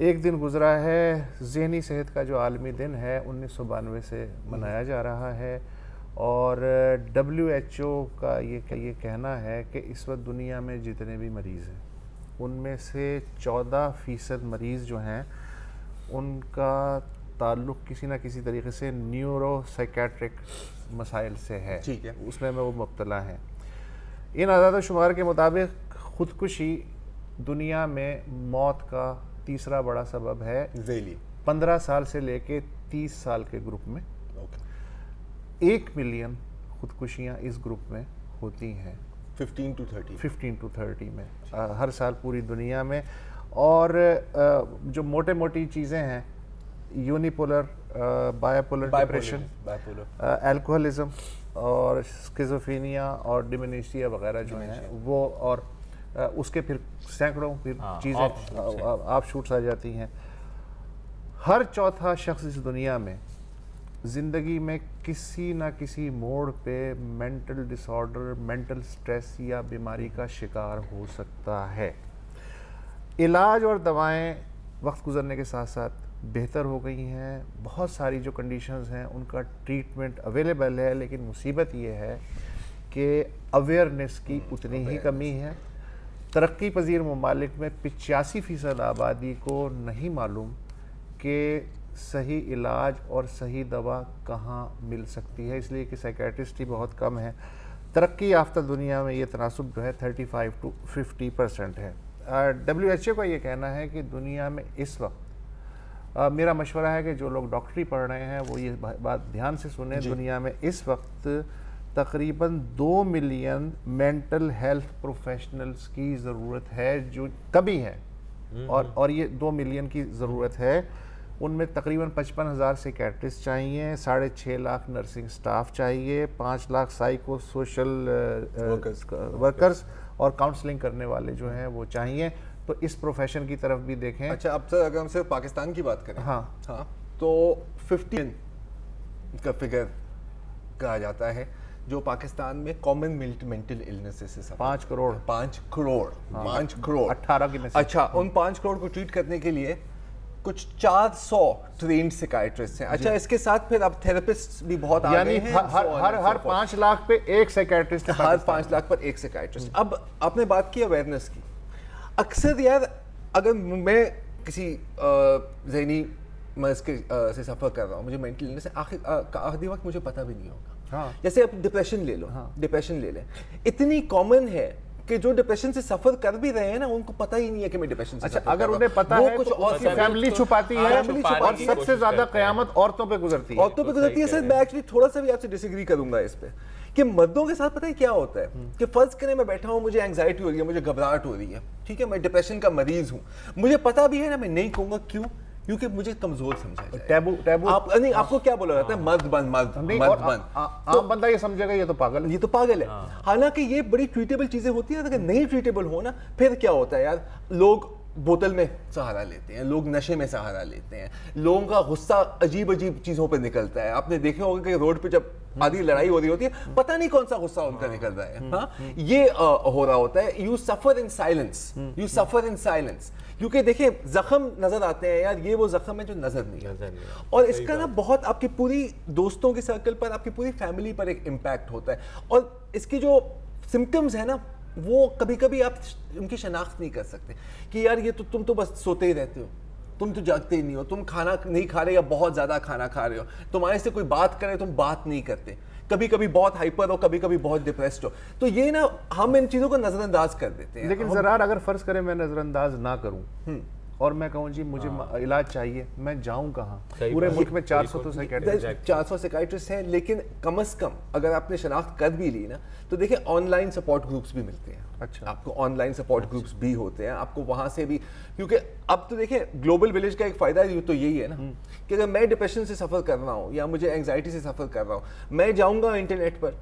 Speaker 2: एक दिन गुजरा है जहनी सेहत का जो आलमी दिन है उन्नीस सौ बानवे से मनाया जा रहा है और डब्ल्यू एच ओ का ये ये कहना है कि इस वक्त दुनिया में जितने भी मरीज़ हैं उनमें से चौदह फ़ीसद मरीज़ जो हैं उनका ताल्लुक़ किसी ना किसी तरीके से न्यूरो साइकेट्रिक मसाइल से है।
Speaker 3: ठीक है।
Speaker 2: उसमें वो मुबतला हैं। इन आज़ाद शुमार के मुताबिक ख़ुदकुशी दुनिया में मौत का तीसरा बड़ा सबब है।
Speaker 3: जेली
Speaker 2: पंद्रह साल से लेके तीस साल के ग्रुप में। एक मिलियन खुदकुशियाँ इस ग्रुप में होती हैं।
Speaker 3: Fifteen to thirty
Speaker 2: fifteen to thirty में। आ, हर साल पूरी दुनिया में। और आ, जो मोटे मोटी चीज़ें हैं यूनिपोलर बायोपोलर डिप्रेशन एल्कोहलिज्म और स्किजोफीनिया और डिमिनिशिया वगैरह जो हैं वो और uh, उसके फिर सैकड़ों फिर हाँ, चीज़ें आप शूट्स आ जाती हैं। हर चौथा शख्स इस दुनिया में ज़िंदगी में किसी ना किसी मोड़ पे मेंटल डिसऑर्डर मेंटल स्ट्रेस या बीमारी का शिकार हो सकता है। इलाज और दवाएँ वक्त गुजरने के साथ साथ बेहतर हो गई हैं। बहुत सारी जो कंडीशंस हैं उनका ट्रीटमेंट अवेलेबल है लेकिन मुसीबत ये है कि अवेयरनेस की उतनी ही कमी है। तरक्की पजीर ममालिक में पचासी फ़ीसद आबादी को नहीं मालूम कि सही इलाज और सही दवा कहाँ मिल सकती है इसलिए कि साइकेट्रिस्ट ही बहुत कम है। तरक्की याफ्ता दुनिया में ये तनासब जो है 35 टू 50 परसेंट है। डब्ल्यू एच ओ का ये कहना है कि दुनिया में इस वक्त मेरा मशवरा है कि जो लोग डॉक्टरी पढ़ रहे हैं वो ये बात ध्यान से सुने दुनिया में। इस वक्त तकरीबन दो मिलियन मेंटल हेल्थ प्रोफेशनल्स की ज़रूरत है जो कभी है। हम्म, और हम्म। और ये दो मिलियन की ज़रूरत है। उनमें तकरीबन पचपन हज़ार सेकेट्रिस्ट चाहिए साढ़े छः लाख नर्सिंग स्टाफ चाहिए पाँच लाख साइको सोशल वर्कर्स और काउंसलिंग करने वाले जो हैं वो चाहिए। तो इस प्रोफेशन की तरफ़ भी देखें।
Speaker 3: अच्छा अब तक अगर हम सिर्फ़ पाकिस्तान की बात करें
Speaker 2: हाँ।
Speaker 3: हाँ तो फिफ्टीन का फिगर कहा जाता है जो पाकिस्तान में कॉमन मेंटल इलनेसेस
Speaker 2: है पाँच करोड़।
Speaker 3: पाँच करोड़ हाँ, पाँच करोड़।
Speaker 2: अट्ठारह की
Speaker 3: अच्छा उन पाँच करोड़ को ट्रीट करने के लिए कुछ चार सौ ट्रेन सिकाइट्रिस्ट हैं। अच्छा इसके साथ फिर अब थेरेपिस्ट भी बहुत आ
Speaker 2: यानी हर हर हर पाँच लाख पे एक साइकाइट्रिस्ट
Speaker 3: हर पाँच लाख पर एक साइकाइट्रिस्ट अब आपने बात की अवेयरनेस की। अक्सर यार अगर मैं किसी जहनी मर्ज के आ, से सफ़र कर रहा हूँ मुझे मेंटल इलनेस है आखिर आखिरी वक्त मुझे पता भी नहीं होगा। हाँ। जैसे आप डिप्रेशन ले लो हाँ। डिप्रेशन ले लें। इतनी कॉमन है कि जो डिप्रेशन से सफ़र कर भी रहे हैं ना उनको पता ही नहीं है कि मैं डिप्रेशन से
Speaker 2: अच्छा अगर उन्हें पता है कुछ तो और फैमिली छुपाती है और सबसे ज़्यादा कयामत औरतों पे गुजरती है।
Speaker 3: औरतों पे गुजरती है सर मैं एक्चुअली थोड़ा सा भी आपसे डिसएग्री करूँगा इस पे। कि मर्दों के साथ पता है क्या होता है? हम्म। कि फ़र्ज़ करें मैं बैठा हूँ मुझे एंग्जाइटी हो रही है मुझे घबराहट हो रही है ठीक है? मैं डिप्रेशन का मरीज़ हूँ। मुझे पता भी है ना मैं नहीं कहूँगा क्यों? क्योंकि मुझे कमज़ोर समझा टैबू टैबू। आप नहीं आपको क्या बोला जाता है? मर्द बंद मर्द मर्द बंद
Speaker 2: आम तो, बंदा ये समझेगा ये तो पागल
Speaker 3: ये तो पागल है। हाँ। हालाँकि ये बड़ी ट्रीटेबल चीज़ें होती है अगर नहीं ट्रीटेबल हो ना फिर क्या होता है यार? लोग बोतल में सहारा लेते हैं लोग नशे में सहारा लेते हैं लोगों का गुस्सा अजीब अजीब चीज़ों पे निकलता है। आपने देखा होगा कि रोड पे जब आधी लड़ाई हो रही होती है पता नहीं कौन सा गुस्सा उनका निकल रहा है हाँ? ये हो रहा होता है you suffer in silence you suffer in silence क्योंकि देखिए जख्म नज़र आते हैं यार ये वो जख्म है जो नज़र नहीं आता। और इसका ना बहुत आपकी पूरी दोस्तों के सर्कल पर आपकी पूरी फैमिली पर एक इम्पैक्ट होता है। और इसकी जो सिम्टम्स है ना वो कभी कभी आप उनकी शनाख्त नहीं कर सकते कि यार ये तो तुम तो बस सोते ही रहते हो। तुम तो जागते ही नहीं हो तुम खाना नहीं खा रहे या बहुत ज़्यादा खाना खा रहे हो। तुम्हारे से कोई बात करे तुम बात नहीं करते। कभी कभी बहुत हाइपर हो कभी कभी बहुत डिप्रेस्ड हो। तो ये ना हम इन चीज़ों को नज़रअंदाज कर देते हैं।
Speaker 2: लेकिन जरार अगर फ़र्ज़ करें मैं नज़रअंदाज ना करूँ हम्म। और मैं कहूँ जी मुझे हाँ। इलाज चाहिए मैं जाऊँ कहाँ? पूरे मुल्क में 400 तो साइकेट्रिस्ट
Speaker 3: चार सौ साइकेट्रिस्ट हैं लेकिन कम अज कम अगर आपने शनाख्त कर भी ली ना तो देखिए ऑनलाइन सपोर्ट ग्रुप्स भी मिलते हैं। अच्छा। आपको ऑनलाइन सपोर्ट ग्रुप्स भी होते हैं आपको वहाँ से भी क्योंकि अब तो देखिए ग्लोबल विलेज का एक फ़ायदा तो यही है ना हम्म। कि अगर मैं डिप्रेशन से सफ़र कर रहा हूँ या मुझे एंगजाइटी से सफ़र कर रहा हूँ मैं जाऊँगा इंटरनेट पर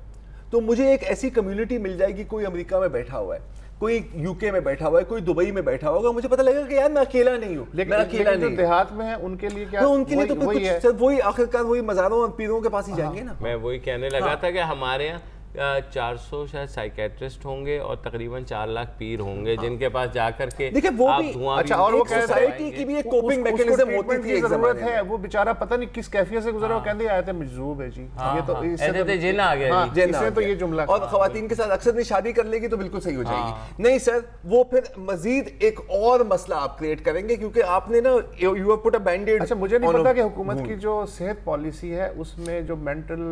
Speaker 3: तो मुझे एक ऐसी कम्युनिटी मिल जाएगी कोई अमेरिका में बैठा हुआ है कोई यूके में बैठा हुआ है कोई दुबई में बैठा होगा मुझे पता लगेगा कि यार मैं अकेला नहीं हूँ
Speaker 2: लेकिन मैं अकेला लेकिन नहीं देहात में है उनके लिए क्या
Speaker 3: तो उनके लिए तो वही, वही, वही आखिरकार वही मजारों और पीरों के पास ही जाएँगे ना।
Speaker 1: मैं वही कहने लगा हाँ। था कि हमारे यहाँ चार सौ शायद साइकेट्रिस्ट होंगे और तकरीबन चार लाख पीर होंगे हाँ। जिनके पास जाकर के
Speaker 3: देखिए वो भी अच्छा और वो सोसाइटी की भी एक कोपिंग मैकेनिज्म होती थी
Speaker 2: ज़रूरत है। वो बेचारा पता नहीं किस कैफियत से गुजरा वो हाँ। कहते आए थे मजरूब है जी।
Speaker 1: हाँ, ये तो इससे तो जेल आ गया
Speaker 3: इसमें तो ये जुमला और खवातीन के साथ अक्सर नहीं शादी कर लेगी तो बिल्कुल सही हो जाएगी। नहीं सर वो फिर मजीद एक और मसला आप क्रिएट करेंगे क्योंकि आपने ना you have put a bandaid
Speaker 2: अच्छा मुझे नहीं पता कि हुकूमत की जो सेहत पॉलिसी है उसमें जो मेंटल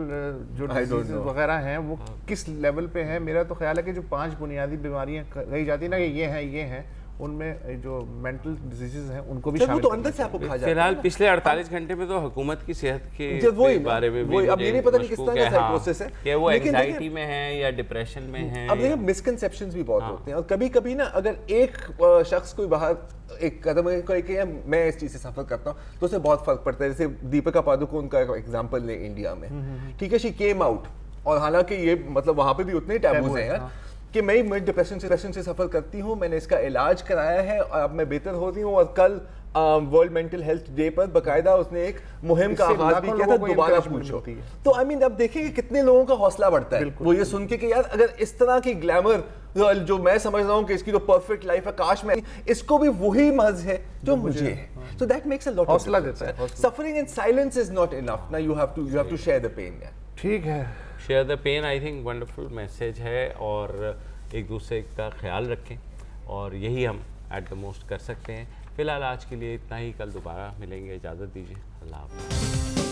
Speaker 2: जो वगैरह हैं वो किस लेवल पे है? मेरा तो ख्याल है कि जो पाँच बुनियादी बीमारियाँ कही जाती है ना कि ये हैं ये हैं उनमें जो मेंटल डिजीजेज हैं उनको भी शामिल
Speaker 3: तो अंदर से आपको कहा
Speaker 1: फ़िलहाल पिछले 48 घंटे में तो हुकूमत की सेहत के वही बारे में भी
Speaker 3: अब ये नहीं पता नहीं किस तरह का साइकोसिस है
Speaker 1: कि वो एंजाइटी में है या डिप्रेशन में है।
Speaker 3: अब देखिए मिसकंसेप्शंस भी बहुत हाँ। होते हैं और कभी-कभी ना अगर एक शख्स कोई बाहर एक कदम मैं इस चीज़ से सफ़र करता हूँ तो उसे बहुत फ़र्क पड़ता है। जैसे दीपिका पादुकोण का एग्ज़ाम्पल ले इंडिया में। हम्म, हम्म, हम्म। ठीक है शी केम आउट और हालाँकि ये मतलब वहाँ पे भी उतने टैबूज हैं यार हाँ। कि मैं मैं डिप्रेशन से डिप्रेशन से सफ़र करती हूँ मैंने इसका इलाज कराया है और अब मैं बेहतर हो रही हूँ और कल वर्ल्ड मेंटल हेल्थ डे पर बकायदा उसने एक मुहिम का आगाज़ भी किया था दोबारा पूछो। तो आई मीन अब देखिए कि कितने लोगों का हौसला बढ़ता है। वो ये सुन के कि यार अगर इस तरह की ग्लैमर जो मैं समझ रहा हूँ कि इसकी तो परफेक्ट लाइफ है काश में इसको भी वही मज है जो मुझे है। So that makes a lot
Speaker 2: हौसला देता है
Speaker 3: suffering in silence is not enough ना you have to you have to share the pain
Speaker 2: ठीक है।
Speaker 1: Share the pain I think wonderful message है और एक दूसरे का ख्याल रखें और यही हम एट द मोस्ट कर सकते हैं। फ़िलहाल आज के लिए इतना ही। कल दोबारा मिलेंगे। इजाज़त दीजिए। अल्लाह हाफ़